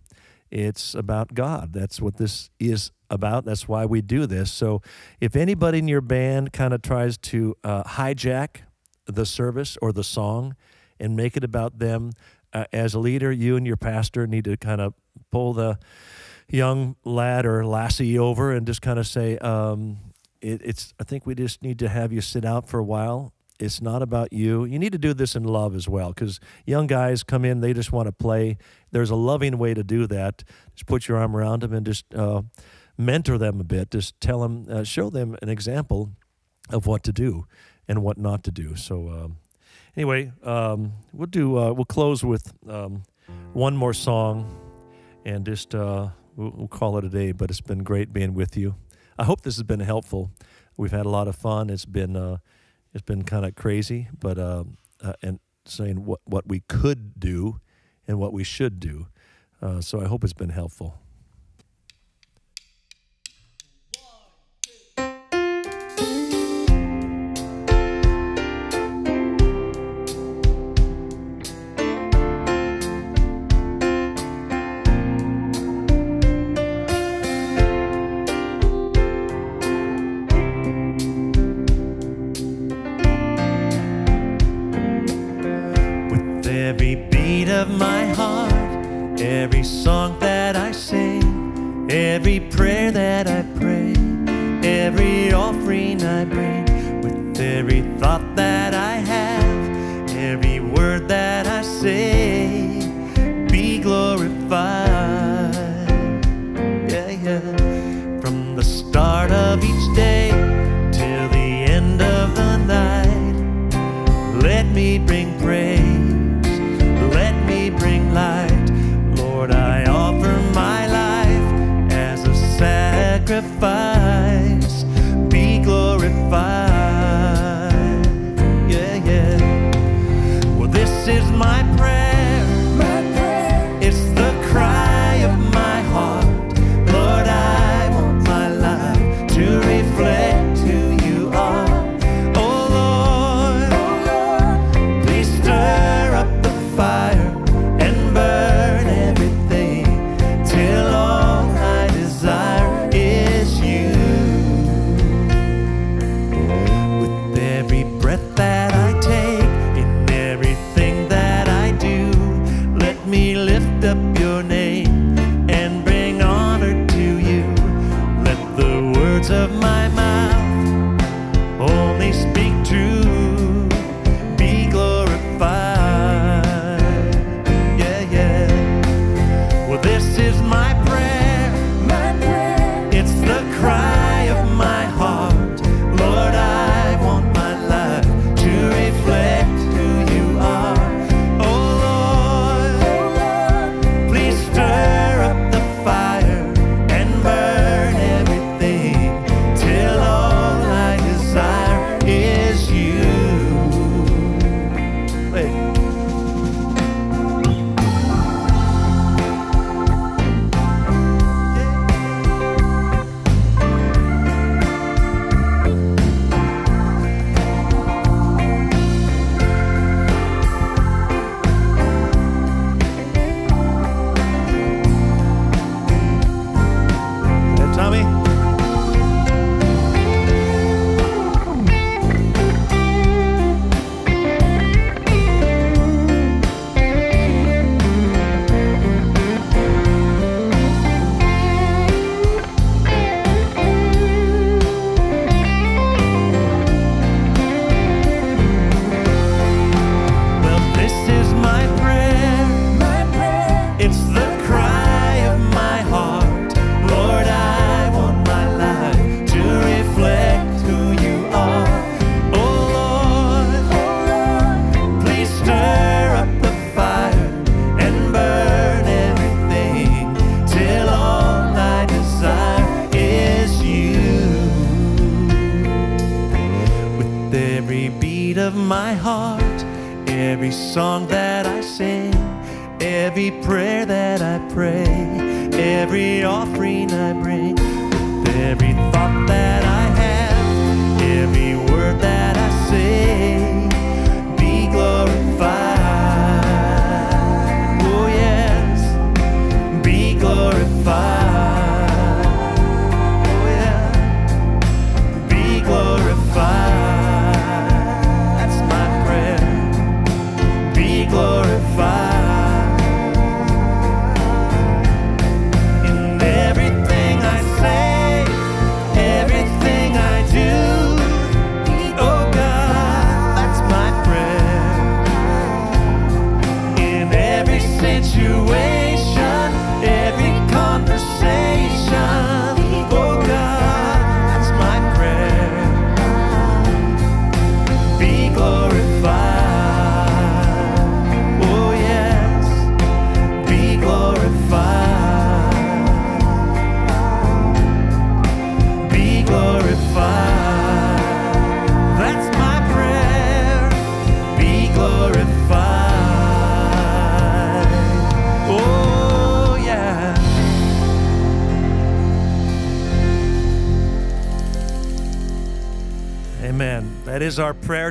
It's about God. That's what this is about. That's why we do this. So, if anybody in your band kind of tries to uh, hijack the service or the song and make it about them, uh, as a leader, you and your pastor need to kind of pull the young lad or lassie over and just kind of say, um, it, "It's. I think we just need to have you sit out for a while." It's not about you. You need to do this in love as well because young guys come in, they just want to play. There's a loving way to do that. Just put your arm around them and just uh, mentor them a bit. Just tell them, uh, show them an example of what to do and what not to do. So, um, anyway, um, we'll do. Uh, we'll close with um, one more song, and just uh, we'll, we'll call it a day. But it's been great being with you. I hope this has been helpful. We've had a lot of fun. It's been uh, it's been kind of crazy, but um, uh, and saying what what we could do and what we should do. Uh, so I hope it's been helpful. Every beat of my heart, every song that I sing, every prayer that I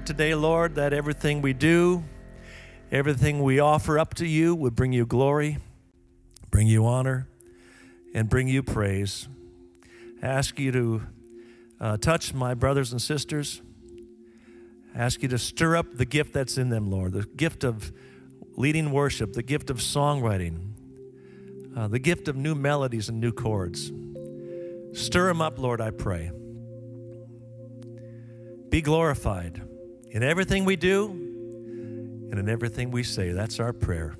today, Lord, that everything we do, everything we offer up to you would bring you glory, bring you honor, and bring you praise. I ask you to uh, touch my brothers and sisters. I ask you to stir up the gift that's in them, Lord, the gift of leading worship, the gift of songwriting, uh, the gift of new melodies and new chords. Stir them up, Lord, I pray. Be glorified in everything we do and in everything we say. That's our prayer.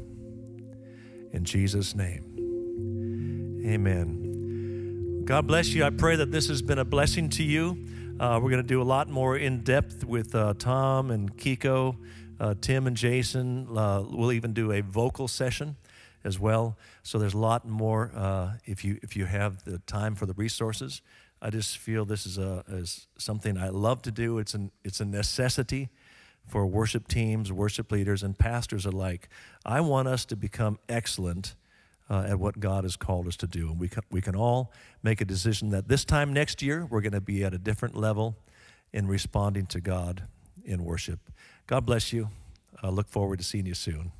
In Jesus' name, amen. God bless you. I pray that this has been a blessing to you. Uh, we're going to do a lot more in depth with uh, Tom and Kiko, uh, Tim and Jason. Uh, we'll even do a vocal session as well. So there's a lot more uh, if you if you have the time for the resources. I just feel this is a is something I love to do. It's an it's a necessity for worship teams, worship leaders, and pastors alike. I want us to become excellent uh, at what God has called us to do, and we can we can all make a decision that this time next year we're going to be at a different level in responding to God in worship. God bless you. I look forward to seeing you soon.